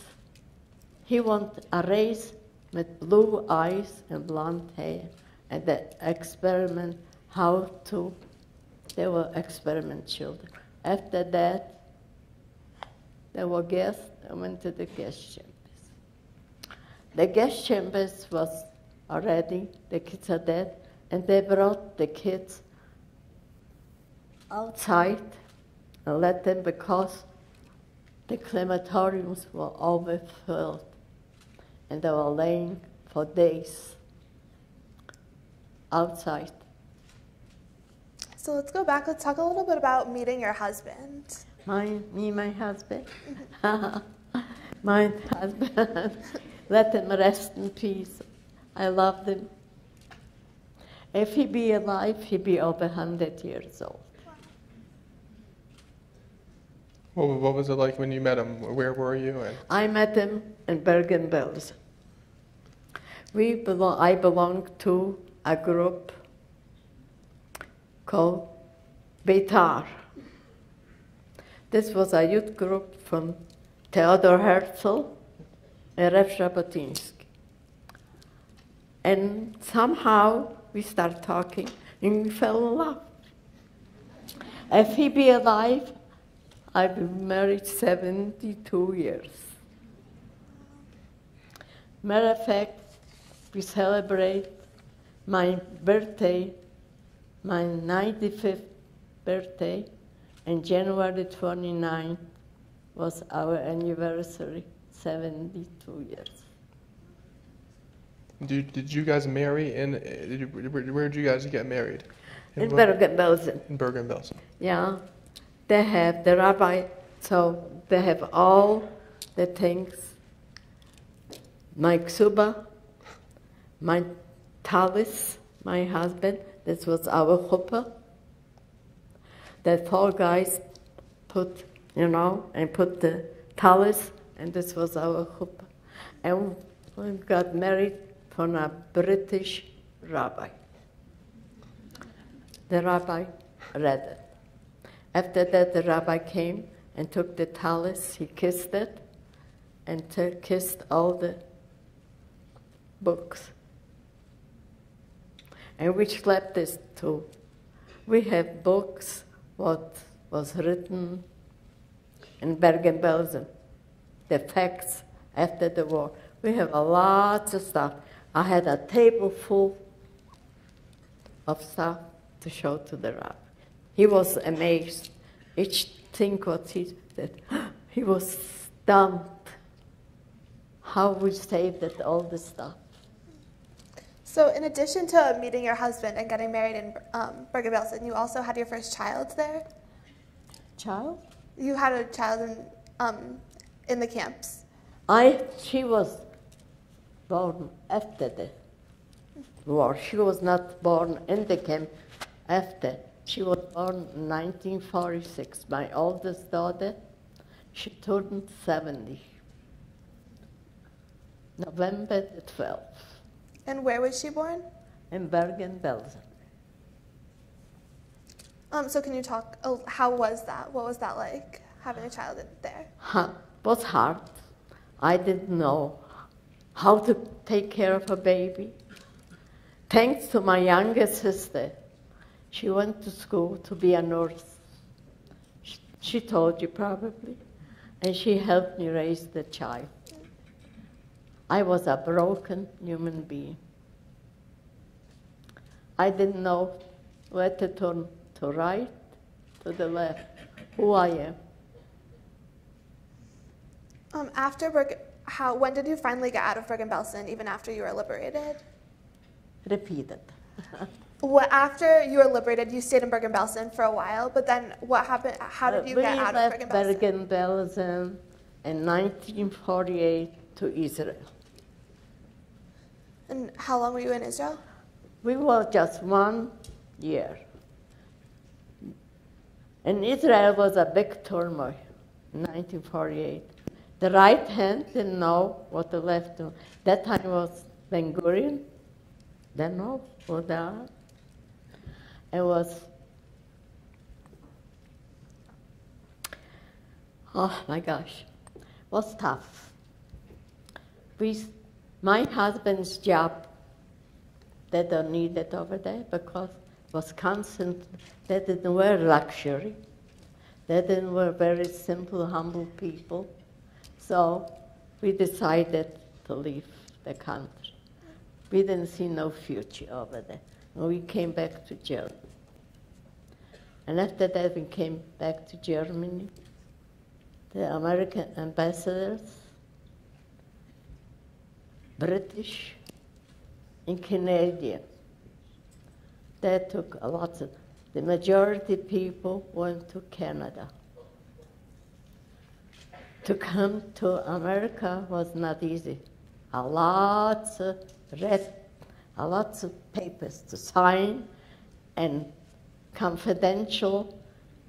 He wanted a race with blue eyes and blonde hair, and the experiment how to. They were experiment children. After that, they were guests. I went to the guest. The guest chambers was already the kids are dead, and they brought the kids outside and let them because the crematoriums were overfilled and they were laying for days outside. So let's go back. Let's talk a little bit about meeting your husband. My, me, my husband. Mm-hmm. my husband. Let them rest in peace. I love them. If he be alive, he be over 100 years old. What, what was it like when you met him? Where were you? And I met him in Bergen-Belsen. We belong, I belong to a group called Beitar. This was a youth group from Theodor Herzl Ze'ev Jabotinsky. And somehow we started talking and we fell in love. If he be alive, I've been married 72 years. Matter of fact, we celebrate my birthday, my 95th birthday, and January 29 was our anniversary, 72 years. did, did you guys marry in? Did you, where, did you guys get married? In what- Bergen-Belsen. In Bergen-Belsen. Yeah, they have the rabbi, so they have all the things. My ksuba, my talis, my husband, this was our chuppah. The four guys put, you know, and put the talis, and this was our chuppah. And we got married from a British rabbi. The rabbi read it. After that, the rabbi came and took the tallis, he kissed it, and kissed all the books. And we slept this too. We have books, what was written in Bergen-Belsen, the facts after the war. We have a lot of stuff. I had a table full of stuff to show to the rabbi. He was amazed. Each thing what he said, he was stumped. How we saved it, all this stuff. So, in addition to meeting your husband and getting married in um, Bergen-Belsen, you also had your first child there. Child? You had a child in um, in the camps. I, she was born after the war. She was not born in the camp after. She was born in 1946. My oldest daughter, she turned 70. November the 12th And where was she born? in Bergen-Belsen. Um, so, can you talk? Oh, how was that? What was that like having a child there? Ha- was hard. I didn't know how to take care of a baby. Thanks to my younger sister, she went to school to be a nurse. She, she told you probably, and she helped me raise the child. I was a broken human being. I didn't know where to turn to right, to the left, who I am. Um, after Bergen, how? When did you finally get out of Bergen-Belsen? Even after you were liberated? Repeated. What after you were liberated? You stayed in Bergen-Belsen for a while, but then what happened? How did you we get out of Bergen-Belsen? Bergen-Belsen in 1948 to Israel. And how long were you in Israel? We were just one year. And Israel was a big turmoil in 1948. The right hand didn't know what the left do. That time was Ben Gurion. Know who they. It was, oh my gosh, it was tough. We, my husband's job they don't need it over there because constant. They didn't wear luxury. They didn't wear very simple, humble people. So we decided to leave the country. We didn't see no future over there. And we came back to Germany. And after that, we came back to Germany. The American ambassadors, British, and Canadian, they took a lot of, the majority people went to Canada. To come to America was not easy. A lot of red, a lot of papers to sign, and confidential,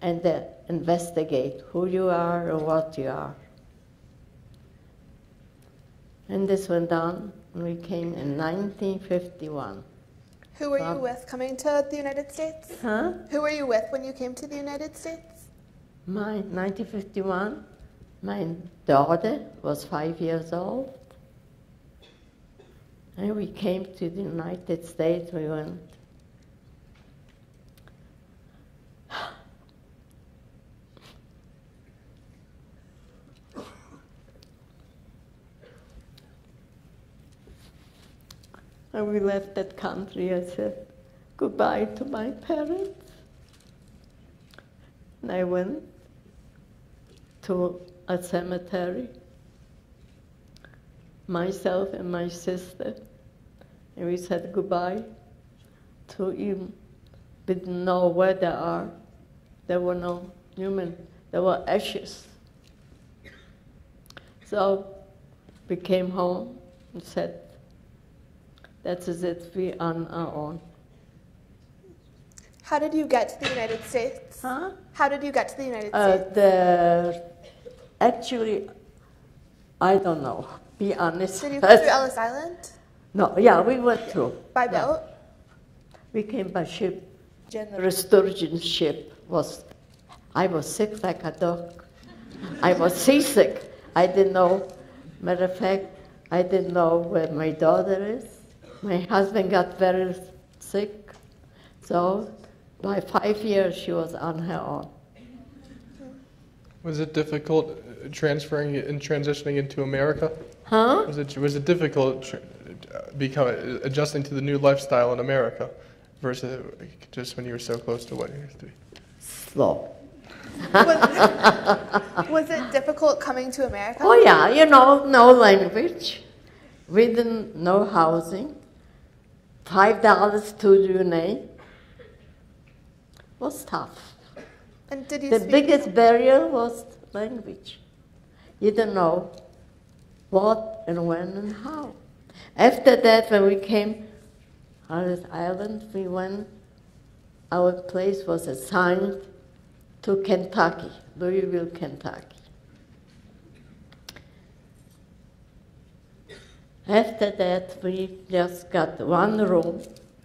and uh, investigate who you are or what you are. And this went on. and We came in 1951. Who were you with coming to the United States? Huh? Who were you with when you came to the United States? My 1951, my daughter was five years old. And we came to the United States. We went. And we left that country. I said goodbye to my parents. And I went to a cemetery, myself and my sister, and we said goodbye to him. We didn't know where they are. There were no human, there were ashes. So we came home and said, that's as it, we are on our own. How did you get to the United States? Huh? How did you get to the United Uh, States? the, actually, I don't know, be honest. Did you come through Ellis Island? No, yeah, we went through. By Yeah. boat? We came by ship. General Sturgis ship was, I was sick like a dog. I was seasick. I didn't know, matter of fact, I didn't know where my daughter is. My husband got very sick. So by five years, she was on her own. Was it difficult uh, transferring and transitioning into America? Huh? Was it was it difficult tr- uh, become adjusting to the new lifestyle in America versus just when you were so close to what you used to be? Slow. Was, was it difficult coming to America? Oh yeah, you know, no language. We didn't know housing. Five dollars to unite was tough. And did you The biggest barrier was language. You don't know what and when and how. After that, when we came on this island, we went, our place was assigned to Kentucky, Louisville, Kentucky. After that, we just got one room,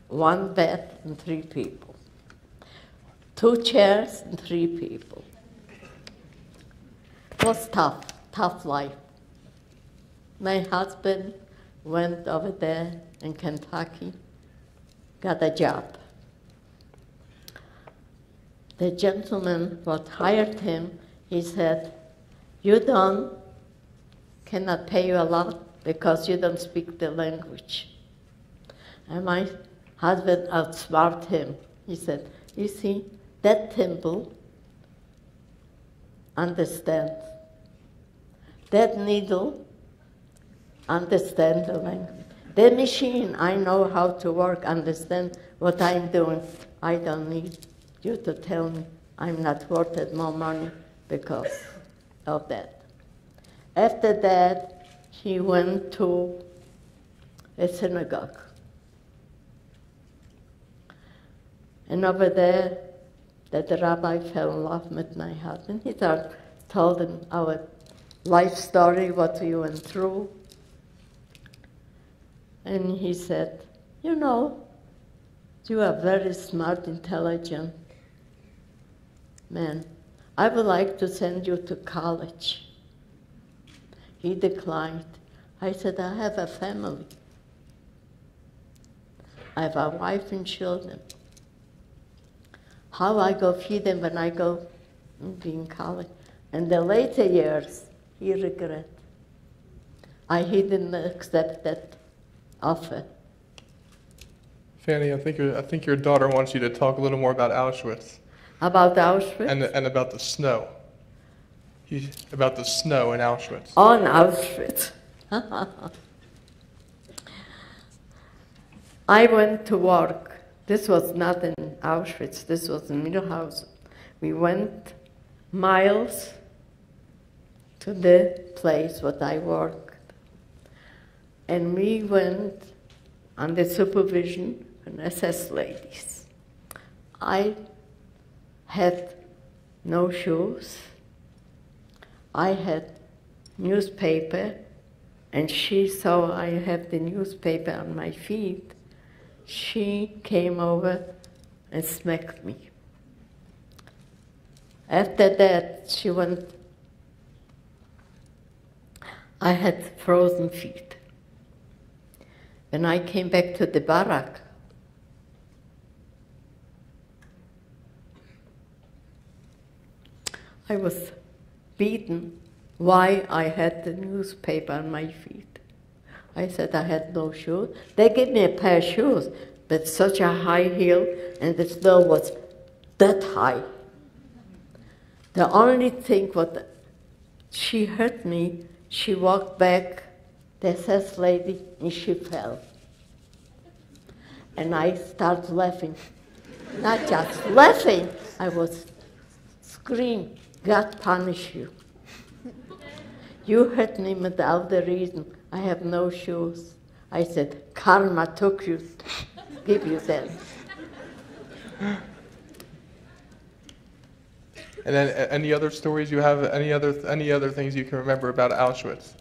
one bed, and three people. Two chairs and three people. It was tough, tough life. My husband went over there in Kentucky, got a job. The gentleman what hired him, he said, You don't cannot pay you a lot because you don't speak the language. And my husband outsmarted him. He said, You see, that temple understands. That needle understands the language. The machine, I know how to work, understand what I'm doing. I don't need you to tell me I'm not worth it more money because of that. After that, he went to a synagogue. And over there, that the rabbi fell in love with my husband. He thought, told him our life story, what we went through. And he said, You know, you are very smart, intelligent man. I would like to send you to college. He declined. I said, I have a family. I have a wife and children. How I go feed them when I go and be in college. In the later years, he regret. I he didn't accept that offer. Fanny, I think your, I think your daughter wants you to talk a little more about Auschwitz. About Auschwitz? and, and about the snow. He, about the snow in Auschwitz. On Auschwitz. I went to work. This was not in Auschwitz, this was in Mühlhausen. We went miles to the place where I worked. And we went under supervision of SS ladies. I had no shoes. I had newspaper, and she saw I had the newspaper on my feet. She came over and smacked me. After that, she went. I had frozen feet. When I came back to the barrack, I was beaten why I had the newspaper on my feet. I said I had no shoes. They gave me a pair of shoes, but such a high heel, and the snow was that high. The only thing what she hurt me, she walked back, the SS lady, and she fell. And I started laughing. Not just laughing, I was screaming, God punish you. You hurt me without the reason. I have no shoes. I said, karma took you, give you them. And then a- any other stories you have? Any other any other things you can remember about Auschwitz?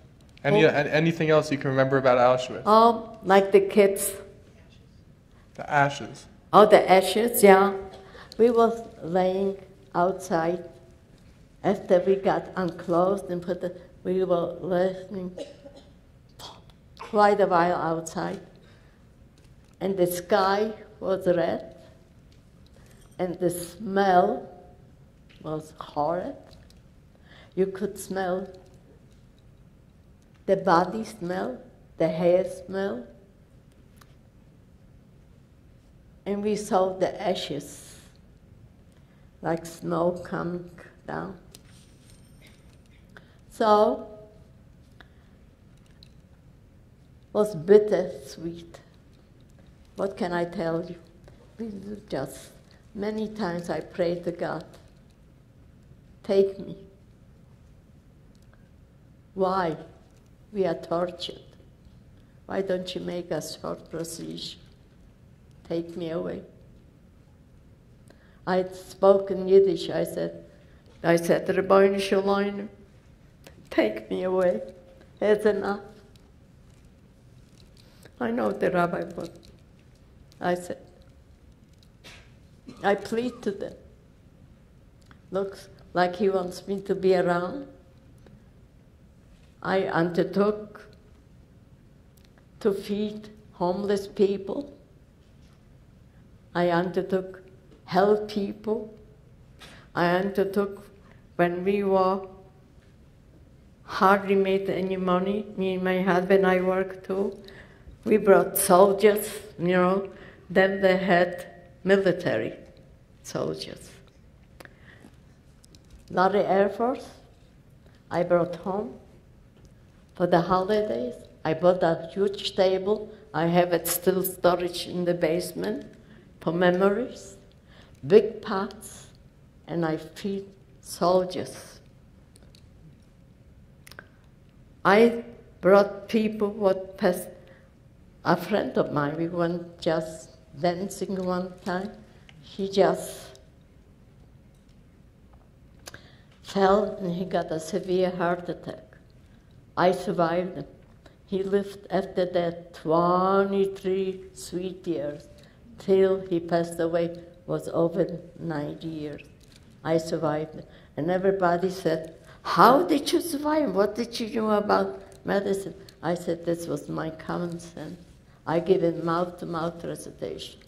Any Oh. an- anything else you can remember about Auschwitz? Oh, like the kids. The ashes. Oh, the ashes, yeah. We was laying outside after we got unclosed and put the, we were listening quite a while outside. And the sky was red and the smell was horrid. You could smell the body smell, the hair smell, and we saw the ashes like snow coming down. So was bitter sweet. What can I tell you? We just many times I prayed to God, take me. Why? We are tortured. Why don't you make us short procedure? Take me away. I had spoken Yiddish. I said, I said, Rabbeinu Shalom, take me away. It's enough. I know the rabbi was. I said, I plead to them. Looks like he wants me to be around. I undertook to feed homeless people. I undertook help people. I undertook when we were hardly made any money. Me and my husband, I worked too. We brought soldiers, you know. Then they had military soldiers. Lot of Air Force. I brought home for the holidays. I bought a huge table. I have it still storage in the basement for memories. Big pots, and I feed soldiers. I brought people what passed. A friend of mine, we went just dancing one time. He just fell and he got a severe heart attack. I survived him. He lived after that 23 sweet years till he passed away was over 90 years. I survived. And everybody said, how did you survive? What did you know about medicine? I said, this was my common sense. I give it mouth-to-mouth recitation.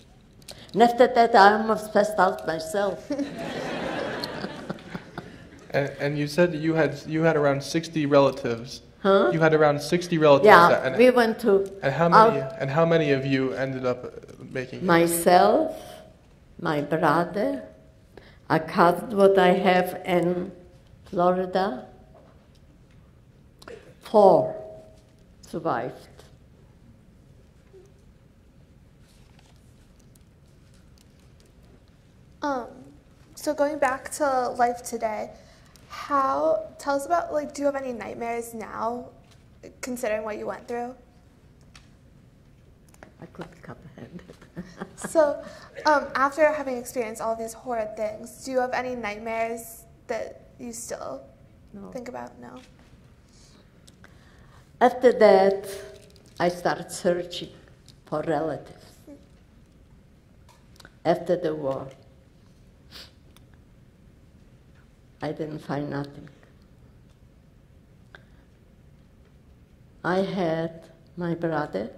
And after that, I almost passed out myself. And, and you said you had you had around 60 relatives. Huh? You had around 60 relatives. yeah, and, we went to and how many out- and how many of you ended up uh, making it? myself, my brother. I cut what I have in Florida. Four survived. Um, so going back to life today, how tell us about like do you have any nightmares now, considering what you went through? I couldn't comprehend it. So, um, after having experienced all these horrid things, do you have any nightmares that you still No. think about? No. After that, I started searching for relatives. After the war, I didn't find nothing. I had my brother.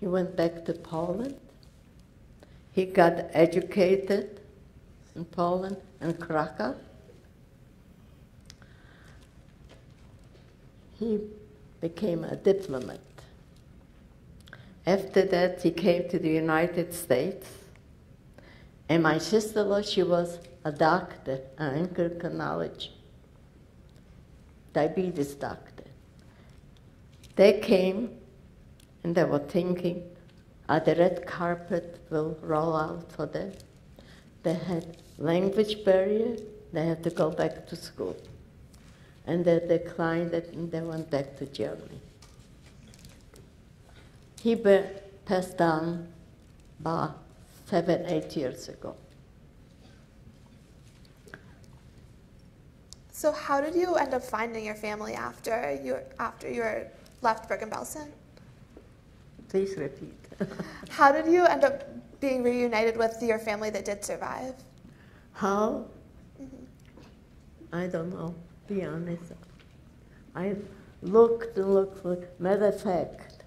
He went back to Poland. He got educated in Poland and Krakow. he became a diplomat. After that, he came to the United States. And my sister-in-law, she was a doctor, an endocrinology, diabetes doctor. They came and they were thinking, uh, the red carpet will roll out for them. They had language barrier, they had to go back to school and they declined it and they went back to Germany. He passed on about seven, eight years ago. So how did you end up finding your family after you after you were left Bergen-Belsen? Please repeat. How did you end up being reunited with your family that did survive? How? Mm-hmm. I don't know, be honest. I looked and looked, looked. Matter of fact,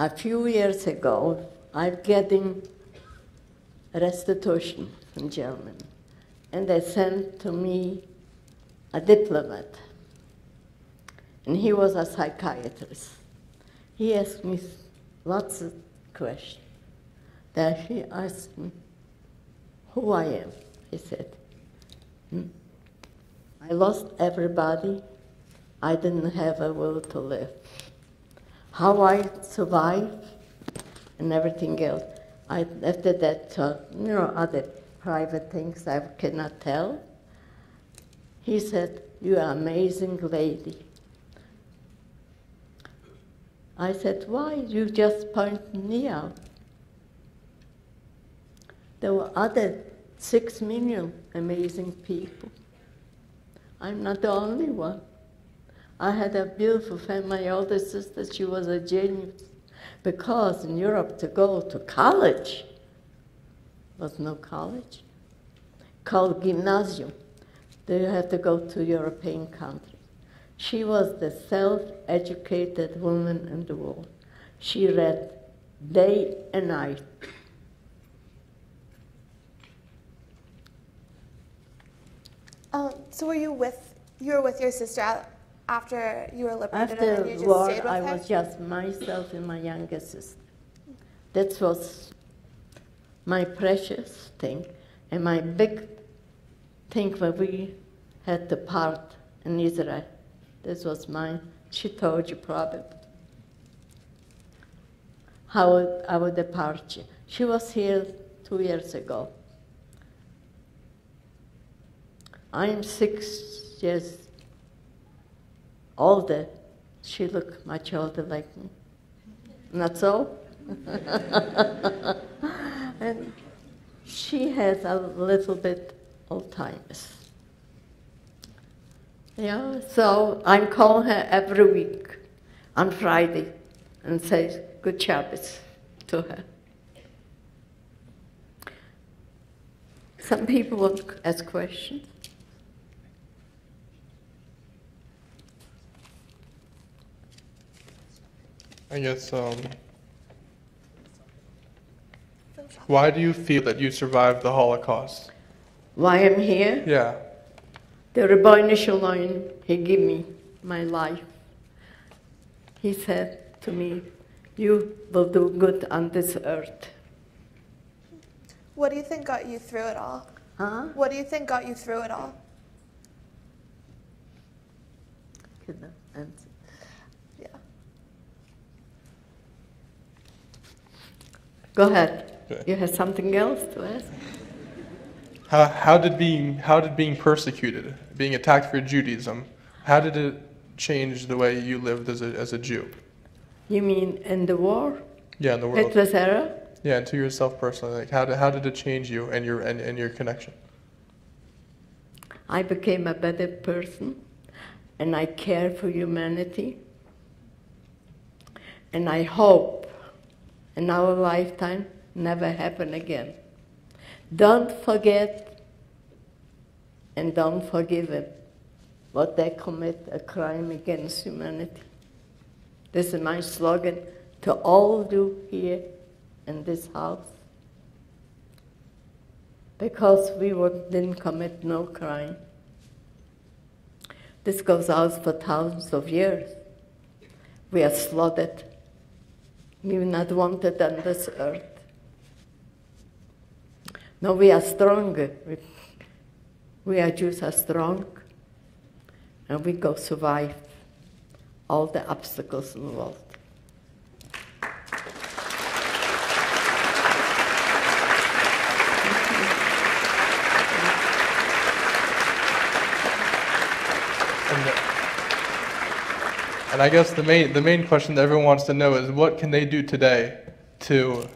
a few years ago, I'm getting restitution from Germany. And they sent to me a diplomat. And he was a psychiatrist. He asked me lots of questions. Then he asked me who I am. He said, "Hmm, I lost everybody. I didn't have a will to live. How I survived and everything else. I, after that, uh, you know, other private things I cannot tell. He said, You're an amazing lady. I said, Why? You just point me out. There were other six million amazing people. I'm not the only one. I had a beautiful family. My older sister, she was a genius. Because in Europe, to go to college was no college, called gymnasium. Then you have to go to European countries. She was the self-educated woman in the world. She read day and night. Um, so were you with you were with your sister after you were liberated, After and then you just war, stayed with I her? was just myself and my younger sister. That was my precious thing, and my big thing when we had to part in Israel. This was mine. She told you probably how our departure. She was here two years ago. I'm six years older. She looked much older like me. Not so? and she has a little bit Alzheimer's. Yeah, so I'm calling her every week on Friday and say good Shabbos to her. Some people will ask questions. I guess, um, why do you feel that you survived the Holocaust? Why I'm here? Yeah. The Rebbeinu Shalom, he gave me my life. He said to me, you will do good on this earth. What do you think got you through it all? Huh? What do you think got you through it all? Yeah. Go ahead. You have something else to ask? How, how did being how did being persecuted, being attacked for Judaism, how did it change the way you lived as a as a Jew? You mean in the war? Yeah, in the world. Hitler's era? Yeah, and to yourself personally, like how did how did it change you and your and, and your connection? I became a better person and I care for humanity. And I hope in our lifetime never happen again. Don't forget and don't forgive them what they commit a crime against humanity. This is my slogan to all you here in this house. Because we didn't commit no crime. This goes out for thousands of years. We are slaughtered. We are not wanted on this earth. No, we are stronger. We, we are Jews are strong. And we go survive all the obstacles in the world. And I guess the main the main question that everyone wants to know is what can they do today to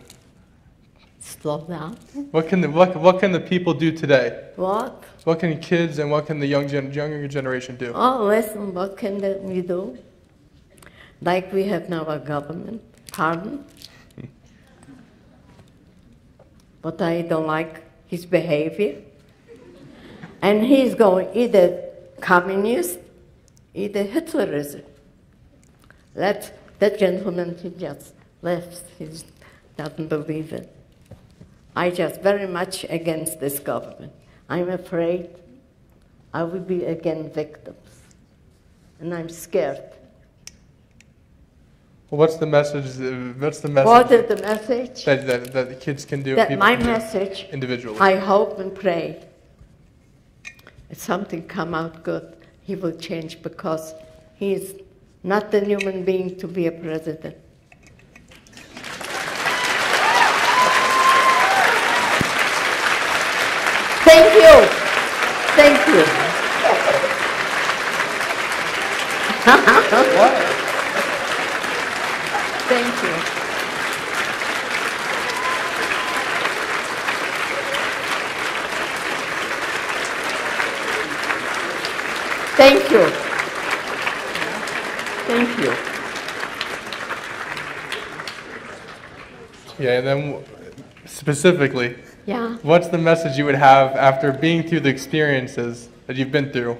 Slow down. what can the, what, what can the people do today? What? What can kids and what can the young gen, younger generation do? Oh, listen, what can the- we do? Like we have now a government, pardon? But I don't like his behavior. And he's going either communist, either Hitlerism. That, that gentleman, he just left, he doesn't believe it. I just very much against this government. I'm afraid I will be again victims. And I'm scared. Well, what's the message? uh, What's the message What is the message? that, that, that the kids can do? That people my message, individually. I hope and pray, if something come out good, he will change because he is not the human being to be a president. Thank you. Thank you. Thank you. Thank you. Thank you. yeah, and then specifically, Yeah. what's the message you would have after being through the experiences that you've been through?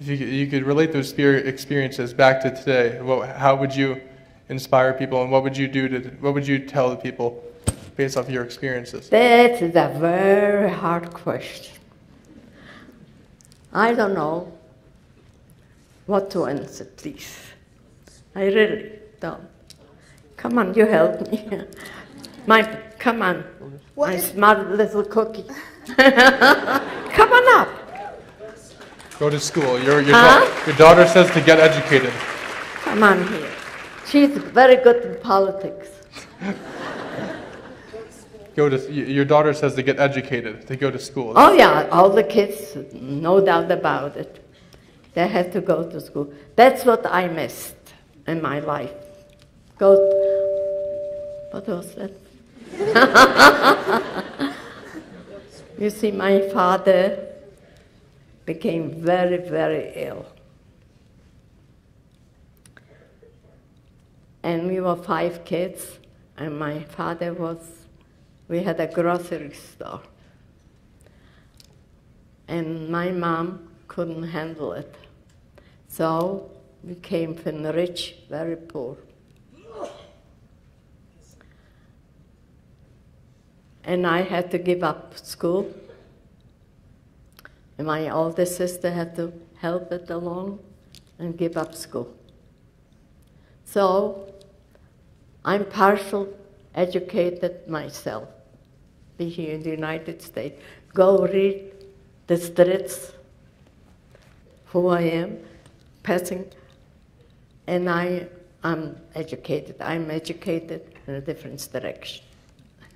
If you could, you could relate those experiences back to today, what, how would you inspire people, and what would you do to? What would you tell the people based off your experiences? That is a very hard question. I don't know what to answer, please. I really don't. Come on, you help me. My, come on, What my smart little cookie. come on up. Go to school. Your your, Huh? da- your daughter says to get educated. Come on here. She's very good in politics. Go to your daughter says to get educated, to go to school. Oh yeah, all the kids, no doubt about it. They have to go to school. That's what I missed in my life. Go. What was that? you see, my father became very, very ill. And we were five kids, and my father was, we had a grocery store. And my mom couldn't handle it. So we came from rich, very poor. And I had to give up school. And my older sister had to help it along and give up school. So I'm partial educated myself. be here in the United States. Go read the streets, who I am, passing, and I am educated. I'm educated in a different direction.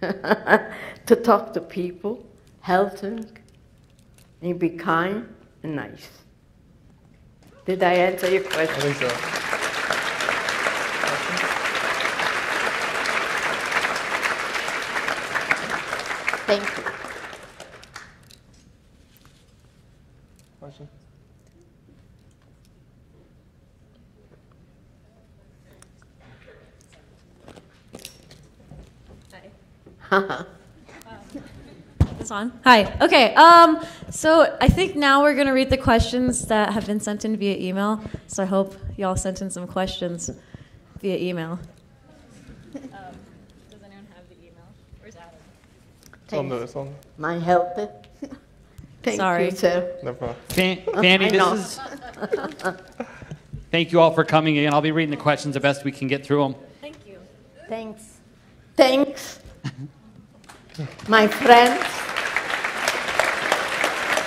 to talk to people, helping, and be kind and nice. Did I answer your I question? think so. Thank you. Question? This on? Hi. Okay. Um, so I think now we're gonna read the questions that have been sent in via email. So I hope y'all sent in some questions via email. does anyone have the email? Where's Adam? It's on the, it's on, My help. Thank Sorry. you, sir. no problem. Fan- Fanny, this is. Thank you all for coming again. I'll be reading the questions the best we can get through them. Thank you. Thanks. Thanks, my friends.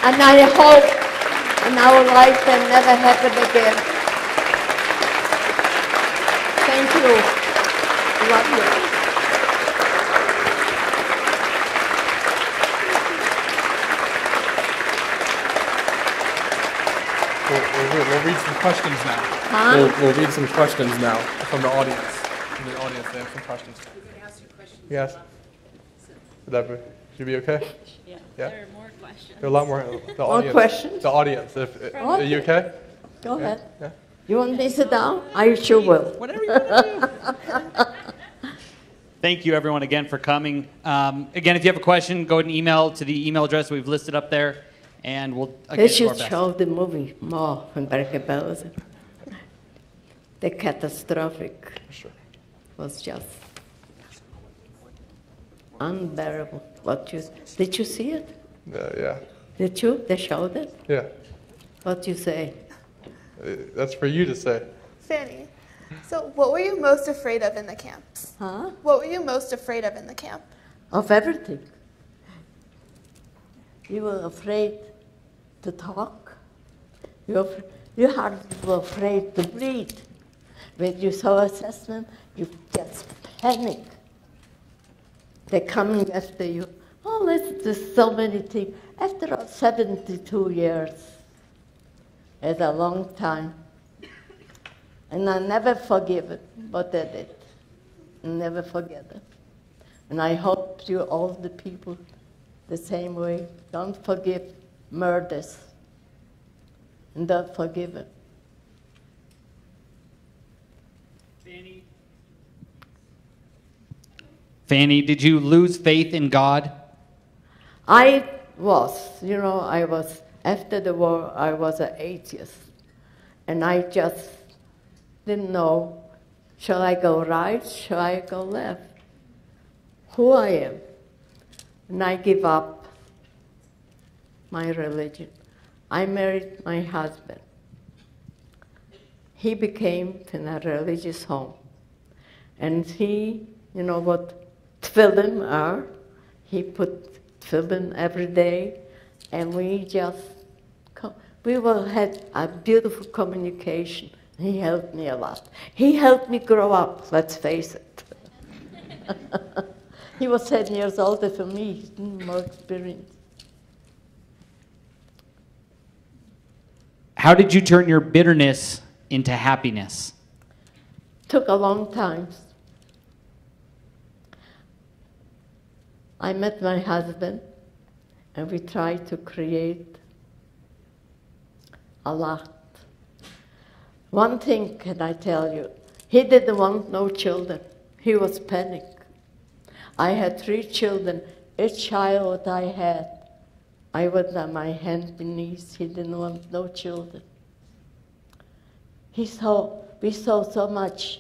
And I hope in our life can never happen again. Thank you. Love you. We'll, we'll, read- we'll read some questions now. Huh? We'll, we'll read some questions now from the audience. From the audience, they have some questions. Yes. Would that be, should be okay? Yeah. There are more questions. There are a lot more. The audience. questions? The audience. If, are you okay? Go ahead. Yeah. You want me to sit down? I sure will. Whatever you want to do. Thank you, everyone, again for coming. Um, again, if you have a question, go ahead and email to the email address we've listed up there, and we'll uh, They get to should show the movie more from Bergen-Belsen. The catastrophic Sure. was just unbearable. What you did you see it? Uh, yeah. Did you? They showed it. Yeah. What you say? Uh, That's for you to say. Fanny, so what were you most afraid of in the camps? Huh? What were you most afraid of in the camp? Of everything. You were afraid to talk. You were, you hardly were afraid to breathe. When you saw assessment, you just panic. They're coming after you. Oh, listen, there's so many things. After all, 72 years is a long time. And I never forgive it, what they did. Never forget it. And I hope you, all the people, the same way. Don't forgive murders. And don't forgive it. Fanny, did you lose faith in God? I was, you know, I was, after the war, I was an atheist. And I just didn't know, shall I go right, shall I go left? Who I am. And I give up my religion. I married my husband. He became in a religious home. And he, you know what tefillin are? He put tefillin every day, and we just, we will had a beautiful communication. He helped me a lot. He helped me grow up, let's face it. he was 10 years older than me, more experience. How did you turn your bitterness into happiness? Took a long time. I met my husband, and we tried to create a lot. One thing can I tell you, he didn't want no children. He was panic. I had three children. Each child I had, I was on my hands and knees. He didn't want no children. He saw, we saw so much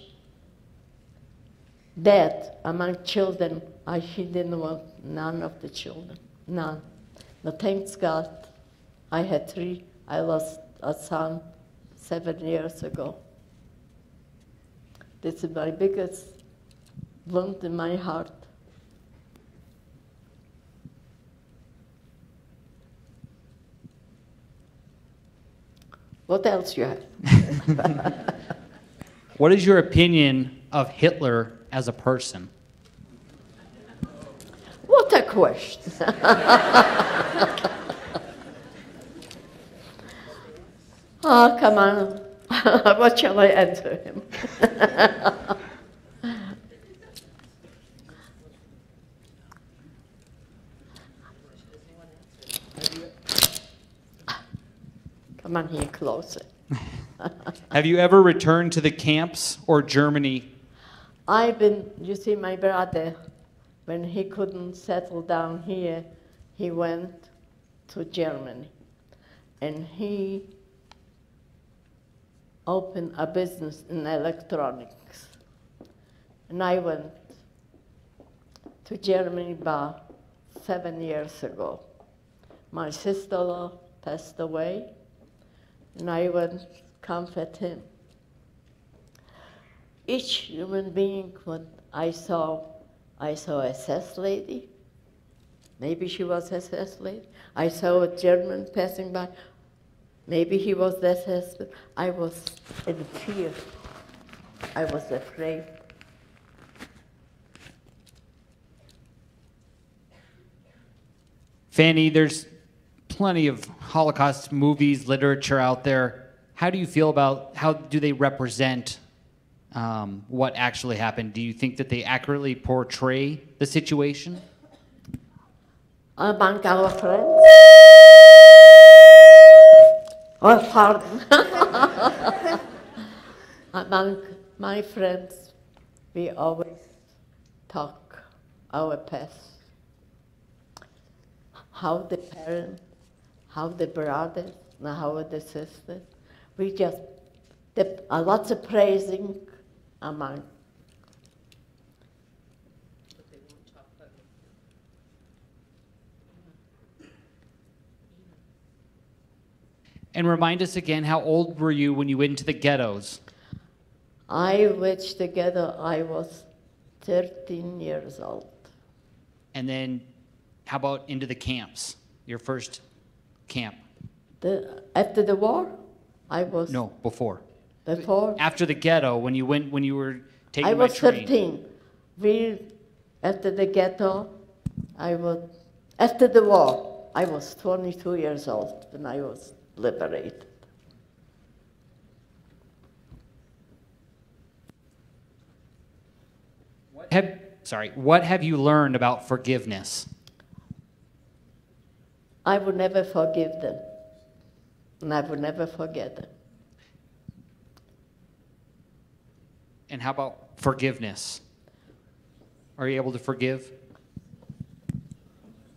death among children. I, he didn't want none of the children, none. But thanks God, I had three. I lost a son seven years ago. This is my biggest wound in my heart. What else you have? what is your opinion of Hitler as a person? What question. oh, come on. what shall I answer him? come on here closer. Have you ever returned to the camps or Germany? I've been, you see, my brother, when he couldn't settle down here, he went to Germany. And he opened a business in electronics. And I went to Germany about seven years ago. My sister-in-law passed away, and I went comfort him. Each human being, what I saw, I saw a SS lady. Maybe she was SS lady. I saw a German passing by. Maybe he was the SS. I was in fear. I was afraid. Fanny, there's plenty of Holocaust movies, literature out there. How do you feel about how do they represent um, what actually happened? Do you think that they accurately portray the situation? Among our friends. Oh, pardon. Among my friends, we always talk our past. How the parents, how the brothers, and how the sisters. We just, the, a lots of praising And remind us again, how old were you when you went into the ghettos? I went together, I was 13 years old. And then how about into the camps? Your first camp? The, after the war, I was No, before. Before. After the ghetto, when you went, when you were taking I my was train. 13. We, after the ghetto, I was, after the war, I was 22 years old when I was liberated. Have, sorry, what have you learned about forgiveness? I will never forgive them, and I will never forget them. And how about forgiveness? Are you able to forgive?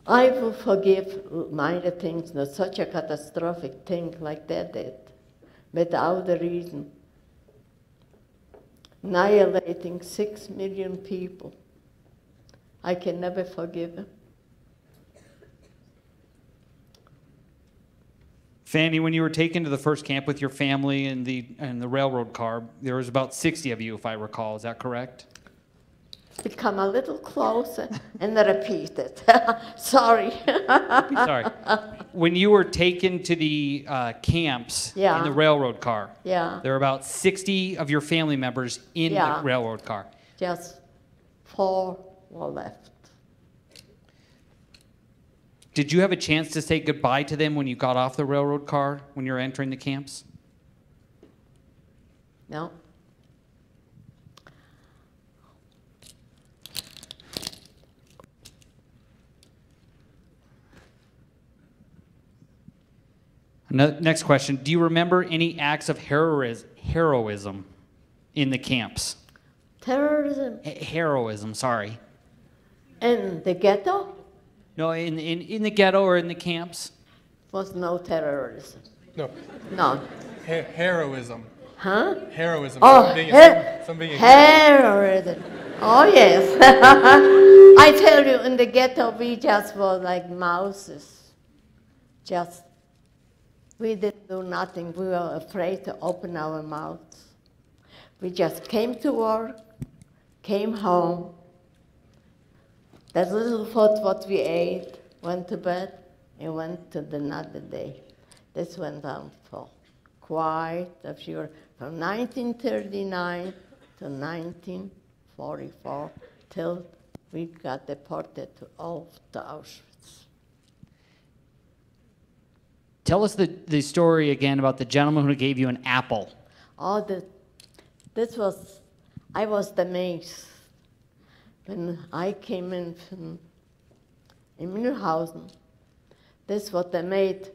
I will forgive minor things, not such a catastrophic thing like that did, without a reason. Annihilating six million people. I can never forgive him. Fanny, when you were taken to the first camp with your family in the in the railroad car, there was about 60 of you, if I recall. Is that correct? Become a little closer and repeat it. Sorry. Sorry. When you were taken to the uh, camps in the railroad car, yeah, there were about 60 of your family members in Yeah. the railroad car. just four were left. Did you have a chance to say goodbye to them when you got off the railroad car when you were entering the camps? No? No- Next question. Do you remember any acts of herois- heroism in the camps? Terrorism H- heroism, sorry. in the ghetto No, in, in, in the ghetto or in the camps? was no terrorism. No, No. he- heroism. Huh? Heroism. Oh, Some being- her- some- some being- terrorism. Oh, yes. I tell you, in the ghetto, we just were like mouses. Just, we didn't do nothing. We were afraid to open our mouths. We just came to work, came home. That little food what we ate, went to bed, and went to the another day. This went on for quite a few, from 1939 to 1944, till we got deported to all to Auschwitz. Tell us the, the story again about the gentleman who gave you an apple. Oh, the, this was, I was the mace. When I came in from in Mühlhausen, this what they made.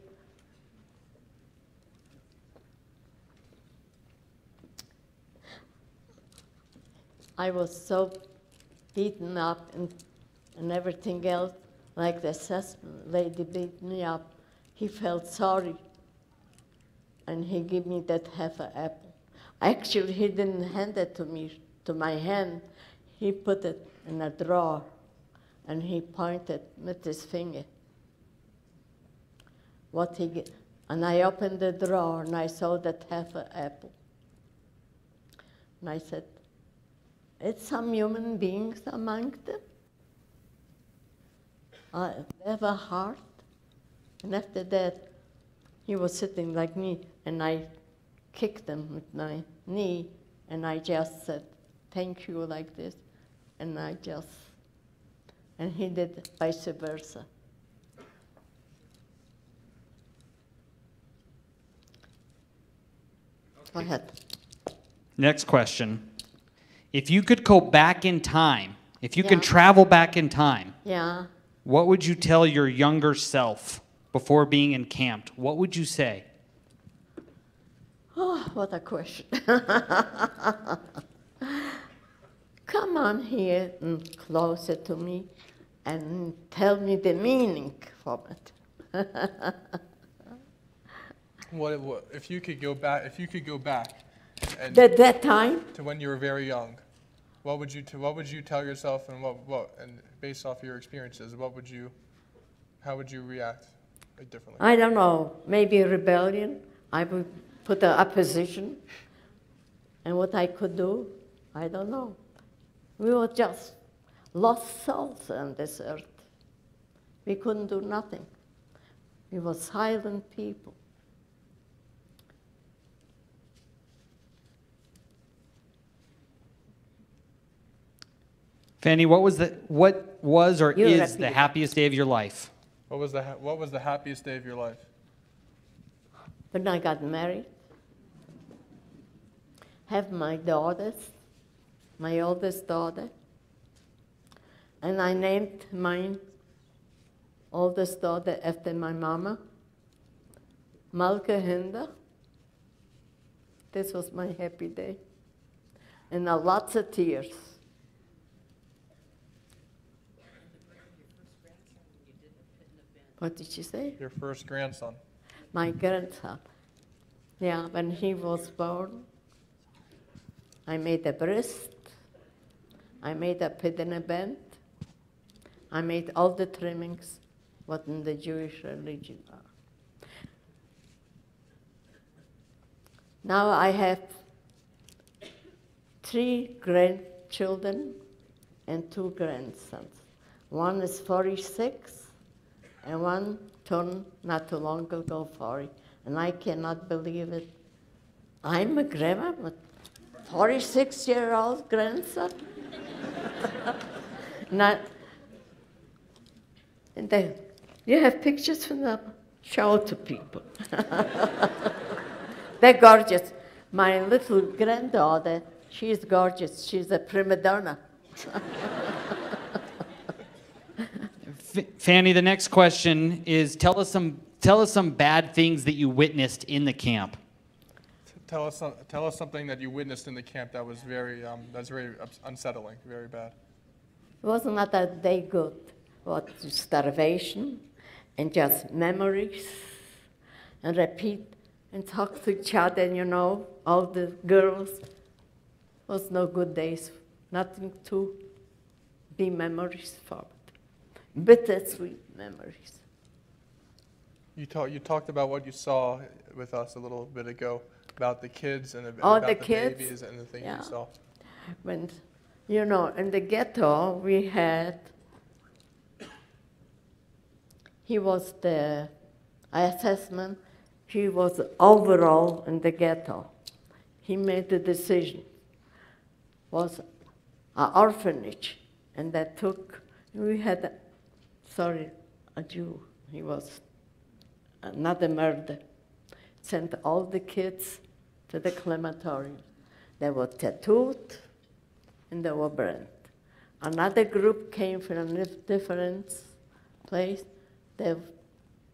I was so beaten up and, and everything else, like the assessment lady beat me up. He felt sorry and he gave me that half an apple. Actually, he didn't hand it to me, to my hand. He put it in a drawer and he pointed with his finger. What he and I opened the drawer and I saw that half an apple. And I said, it's some human beings among them. They have a heart. And after that, he was sitting like me, and I kicked him with my knee, and I just said, thank you, like this. And I just, and he did vice versa. Go ahead. Next question. If you could go back in time, if you can travel back in time, Yeah. what would you tell your younger self before being encamped? What would you say? Oh, what a question. Come on here and closer to me and tell me the meaning from it. What, what if you could go back? If you could go back, and At that time, to when you were very young, what would you t- what would you tell yourself, and what what and based off your experiences, what would you, how would you react differently? I don't know, maybe rebellion. I would put the opposition. And what I could do, I don't know. We were just lost souls on this earth. We couldn't do nothing. We were silent people. Fanny, what was the what was or You is the happiest day of your life? What was the ha- what was the happiest day of your life? When I got married, have my daughters, my oldest daughter, and I named my oldest daughter after my mama, Malka Hinder. This was my happy day. And uh, lots of tears. What did she say? Your first grandson. my grandson. Yeah, when he was born, I made a bris, I made a pidyon haben, I made all the trimmings what in the Jewish religion are. Now I have three grandchildren and two grandsons. One is 46 and one turned not too long ago 40. And I cannot believe it. I'm a grandma with 46 year old grandson. not, and then you have pictures from them, show to people. They're gorgeous. My little granddaughter, she's gorgeous. She's a prima donna. F- Fanny, the next question is tell us some tell us some bad things that you witnessed in the camp. Tell us some, tell us something that you witnessed in the camp that was very um, that's very ups- unsettling, very bad. It was not a day good. What starvation and just memories and repeat and talk to each other, and you know, all the girls was no good days. Nothing to be memories for. Bittersweet memories. You talk, you talked about what you saw with us a little bit ago about the kids and Oh, about the the, kids? babies and the things Yeah. you saw. When, you know, in the ghetto, we had, he was the assessment, he was overall in the ghetto. He made the decision. Was an orphanage, and that took. We had, sorry, a Jew. He was not a murder. Sent all the kids to the crematorium. They were tattooed and they were burned. Another group came from a different place. They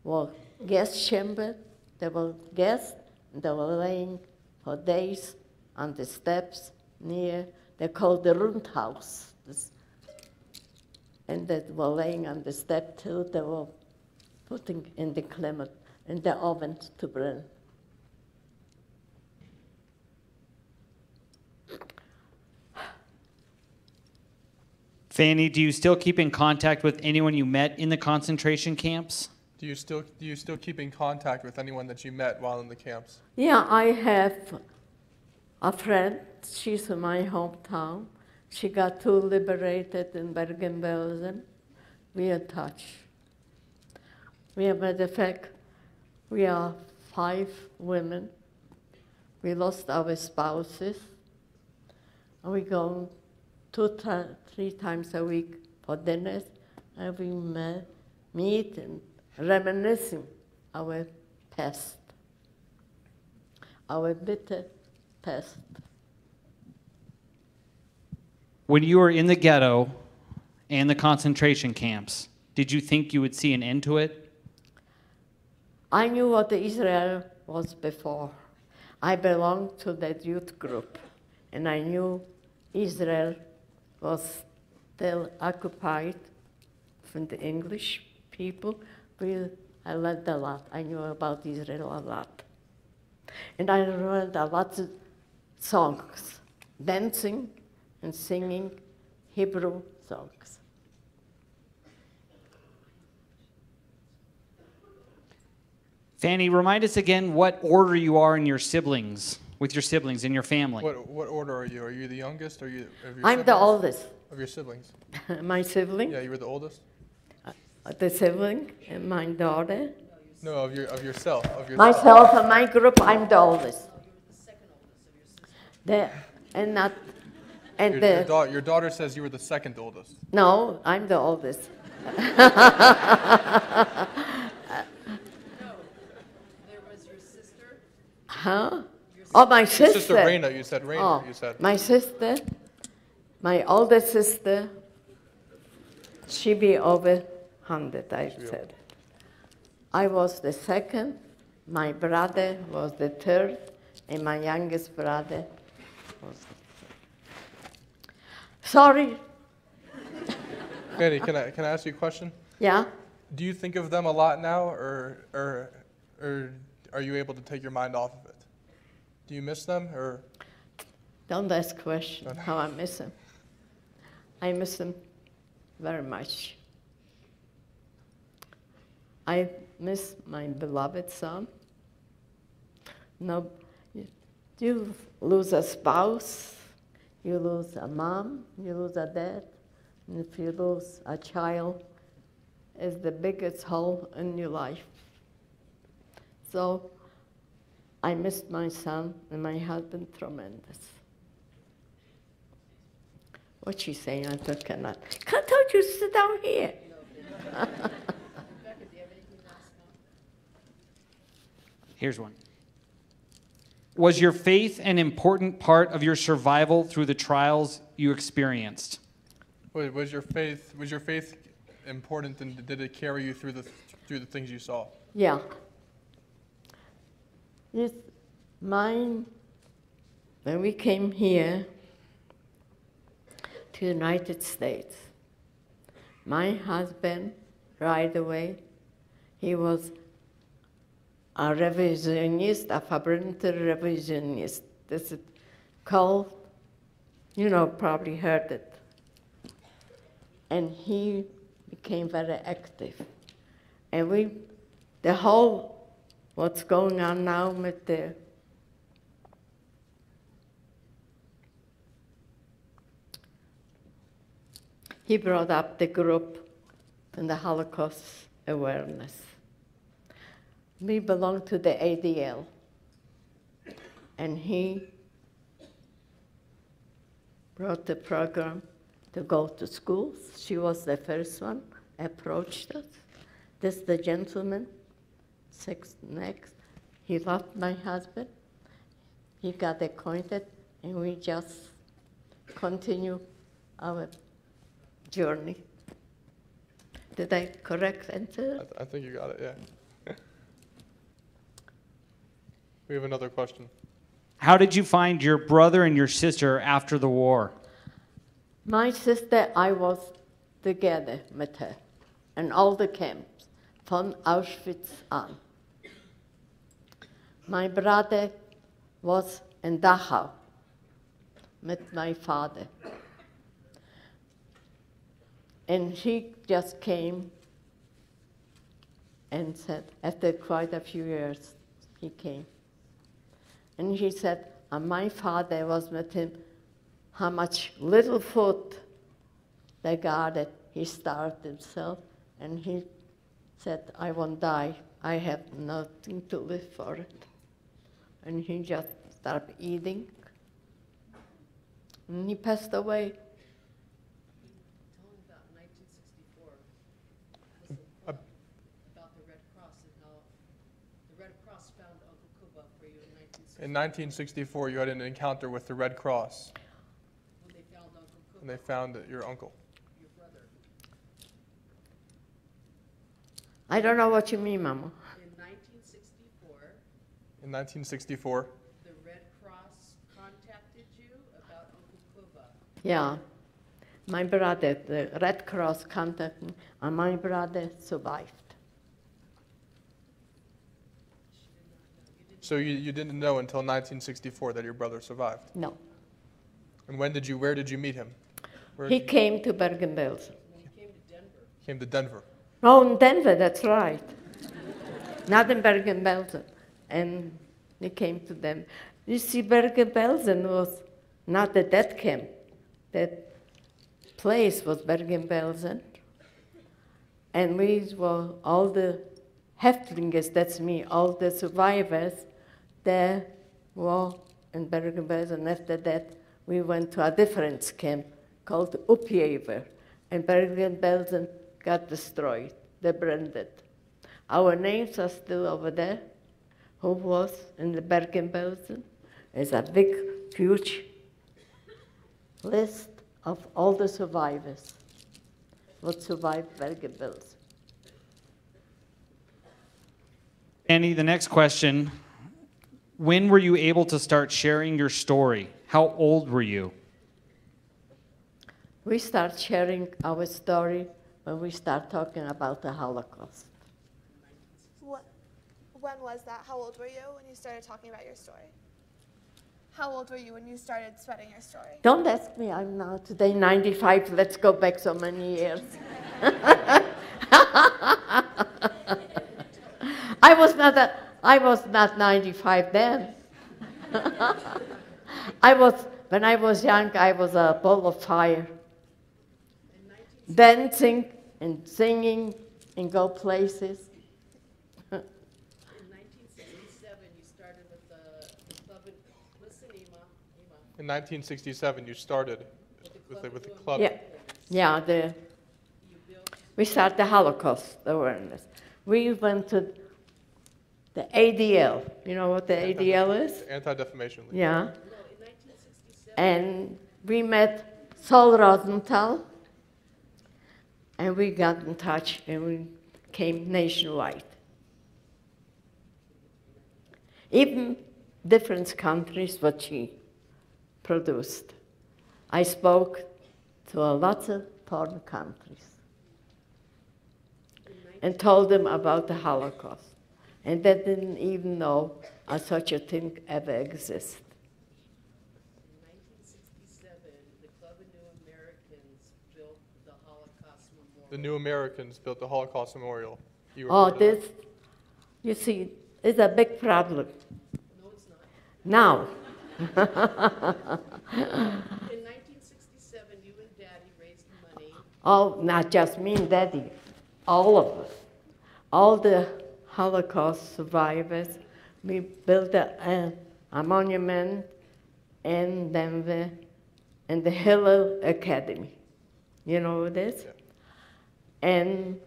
were gas chamber. They were gas. They were laying for days on the steps near. They called the Rundhaus. And they were laying on the step till they were putting in the climate in the oven to burn. Fanny, do you still keep in contact with anyone you met in the concentration camps? Do you still do you still keep in contact with anyone that you met while in the camps? Yeah, I have a friend. She's in my hometown. She got too liberated in Bergen-Belsen. We are in touch. We are, matter of fact, we are five women. We lost our spouses. And we go two, three times a week for dinners, and we met, meet and reminiscing our past, our bitter past. When you were in the ghetto and the concentration camps, did you think you would see an end to it? I knew what Israel was before. I belonged to that youth group, and I knew Israel was still occupied from the English people. We, I learned a lot. I knew about Israel a lot. And I learned a lot of songs, dancing and singing Hebrew songs. Fanny, remind us again what order you are in your siblings, with your siblings in your family. What what order are you? Are you the youngest? Or are you? Of your I'm the siblings? oldest. Of your siblings? my sibling, Yeah, you were the oldest. Uh, the sibling, and my daughter. No, of your of yourself. Of yourself. Myself and my group, I'm the oldest. The, and not, and Your, your, the, da- your daughter says you were the second oldest. no, I'm the oldest. No, there was your sister. Huh? Oh, my sister. sister Raina, you said Raina. Oh, You said. my sister, my older sister, she be over 100, I said. I was the second, my brother was the third, and my youngest brother was the third. Sorry, Fanny, can I can I ask you a question? yeah? Do you think of them a lot now, or or or are you able to take your mind off of? Do you miss them, or Don't ask questions how I miss them. I miss them very much. I miss my beloved son. No, you- you lose a spouse, you lose a mom, you lose a dad, and if you lose a child, it's the biggest hole in your life. So I missed my son and my husband tremendous. What's she saying? I just cannot. Can't told you sit down here. Here's one. Was your faith an important part of your survival through the trials you experienced? was, was your faith was your faith important, and did it carry you through the through the things you saw? Yeah. Yes, mine, when we came here to United States, my husband, right away, he was a revisionist, a Fabrenter revisionist. This is called, you know, probably heard it. And he became very active. And we, the whole, what's going on now with the he brought up the group in the Holocaust awareness. we belong to the ADL. And he brought the program to go to schools. She was the first one, approached us. This the gentleman, six next. He loved my husband. He got acquainted, and we just continue our journey. Did I correct answer? I, th- I think you got it, yeah. we have another question. How did you find your brother and your sister after the war? My sister, I was together with her in all the camps from Auschwitz on. My brother was in Dachau with my father. And he just came and said, after quite a few years, he came. And he said, and my father was with him, how much little food they it. He starved himself, and he said, I won't die. I have nothing to live for it. And he just stopped eating. And he passed away. Tell him about 1964. Uh, About the Red Cross and how the Red Cross found Uncle Kuba for you in 1964. You had an encounter with the Red Cross, When they found Uncle and they found that your uncle. your brother. I don't know what you mean, Mama. In 1964, the Red Cross contacted you about Uncle Kuba. Yeah. My brother, the Red Cross contacted me, and my brother survived. so you, you didn't know until 1964 that your brother survived. No. And when did you, where did you meet him? Where He came to Bergen-Belsen. He came to Denver, came to Denver. Oh, in Denver, that's right. Not in Bergen-Belsen. And he came to them. You see, Bergen-Belsen was not a death camp. That place was Bergen-Belsen. And we were all the Häftlingers, that's me, all the survivors, there were in Bergen-Belsen. After that, we went to a different camp called Upjever. And Bergen-Belsen got destroyed. They burned it. Our names are still over there. Who was in the Bergen-Belsen? There's a big, huge list of all the survivors. What survived Bergen-Belsen. Annie, the next question. When were you able to start sharing your story? How old were you? We start sharing our story when we start talking about the Holocaust. When was that? How old were you when you started talking about your story? How old were you when you started spreading your story? Don't ask me, I'm now today 95. Let's go back so many years. I was not a, I was not 95 then. I was when I was young, I was a ball of fire. Dancing and singing and go places. in 1967, you started with the, the club in, listen, Ima, Ima, In 1967, you started with the, with the club. Yeah, yeah. The we started the Holocaust awareness. We went to the ADL. You know what the ADL is? Anti-Defamation League. Yeah. And we met Saul Rosenthal, and we got in touch, and we came nationwide. Even different countries, what she produced. I spoke to a lot of foreign countries and told them about the Holocaust. And they didn't even know such a thing ever existed. in 1967, the Club of New Americans built the Holocaust Memorial. The New Americans built the Holocaust Memorial. You Oh, referred to that. this, you see, is a big problem. No, it's not. Now, In 1967, you and Daddy raised money all, not just me and Daddy, all of us, all the Holocaust survivors. We built a, a, a monument in Denver in the Hillel Academy. You know this? And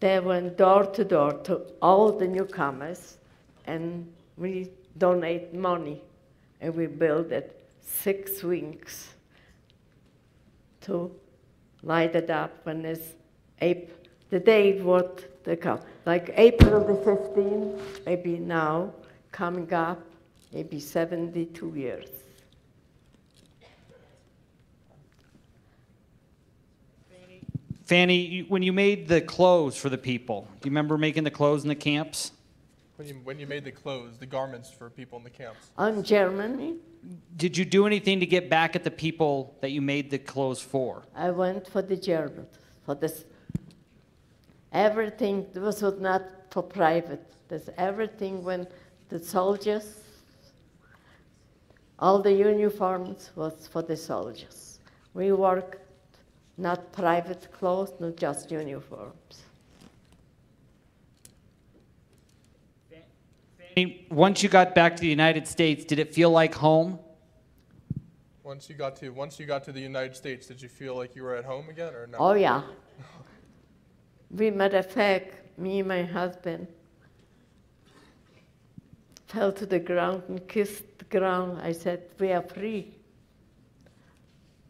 they went door to door to all the newcomers, and we donate money, and we built it six wings to light it up when it's April, the day what they come, like April the 15th, maybe now, coming up, maybe 72 years. Fanny, when you made the clothes for the people, do you remember making the clothes in the camps? When you, when you made the clothes, the garments for people in the camps. On Germany, Did you do anything to get back at the people that you made the clothes for? I went for the Germans, for this. Everything was not for private. This everything when the soldiers, all the uniforms was for the soldiers. We worked not private clothes, not just uniforms. Fanny, Once you got back to the United States, did it feel like home? Once you got to once you got to the United States, did you feel like you were at home again or no? Oh yeah. We matter of fact, me and my husband fell to the ground and kissed the ground. I said, We are free.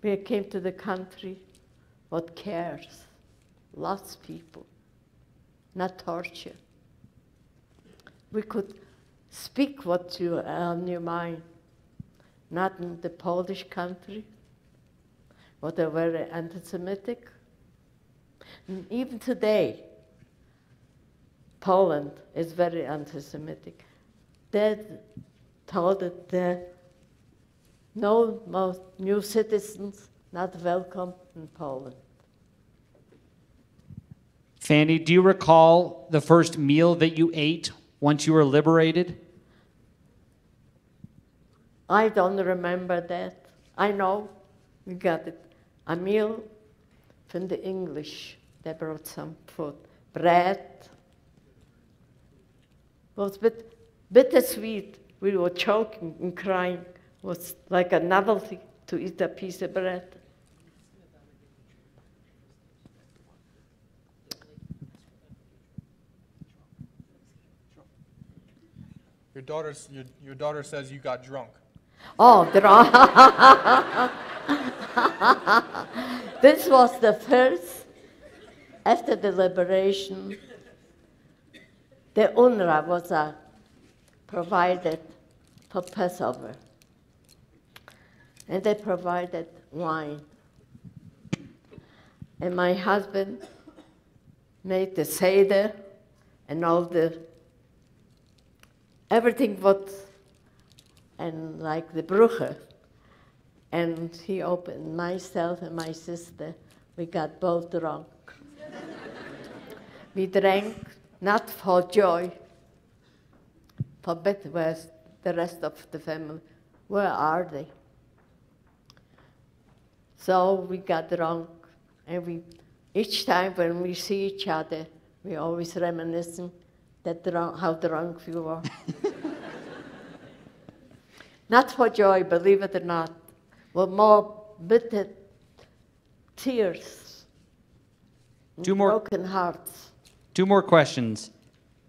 We came to the country. What cares? Lots of people, not torture. We could speak what you on your mind, not in the Polish country, what are very anti-Semitic. Even today, Poland is very anti-Semitic. They told that the no new citizens not welcome in Poland. Fanny, do you recall the first meal that you ate once you were liberated? I don't remember that. I know we got it. A meal from the English. They brought some food, bread. It was bit bittersweet. We were choking and crying. It was like a novelty to eat a piece of bread. Your daughter's your, your daughter says you got drunk. Oh, drunk. this was the first, after the liberation, the UNRRA was uh, provided for Passover. And they provided wine. And my husband made the Seder and all the, everything what and like the bruche. And he opened myself and my sister. We got both drunk. we drank not for joy, for better where's the rest of the family. Where are they? So we got drunk, and we each time when we see each other, we always reminiscing that drunk, how drunk we were. Not for joy, believe it or not, but more bitter tears, Two more- broken hearts. Two more questions.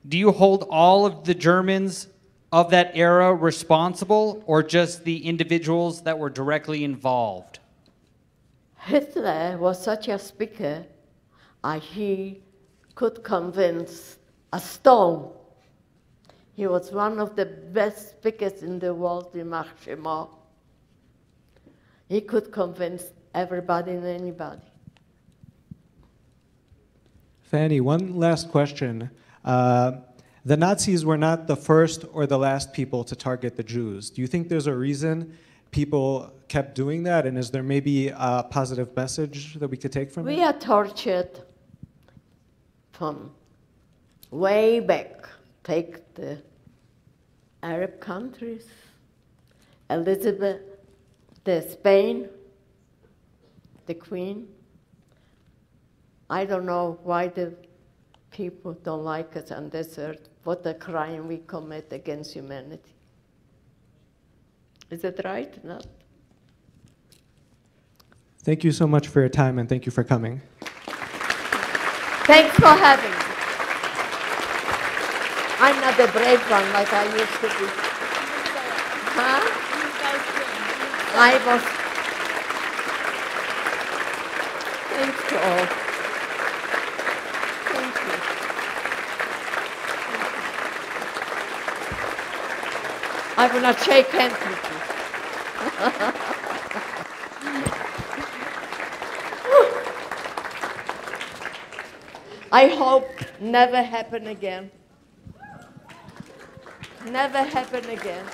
Do you hold all of the Germans of that era responsible or just the individuals that were directly involved? Hitler was such a speaker, uh, he could convince a stone. He was one of the best speakers in the world, in Shema. He could convince everybody and anybody. Fanny, one last question. Uh, the Nazis were not the first or the last people to target the Jews. Do you think there's a reason people kept doing that? And is there maybe a positive message that we could take from We it? are tortured from way back. Take the Arab countries, Elizabeth, the Spain, the Queen. I don't know why the people don't like us on this earth, what a crime we commit against humanity. Is it right? Not? Thank you so much for your time and thank you for coming. Thanks for having me. I'm not a brave one like I used to be. Huh? I was. Thanks to all. Thank you. I will not shake hands with you. I hope never happen again. Never happen again.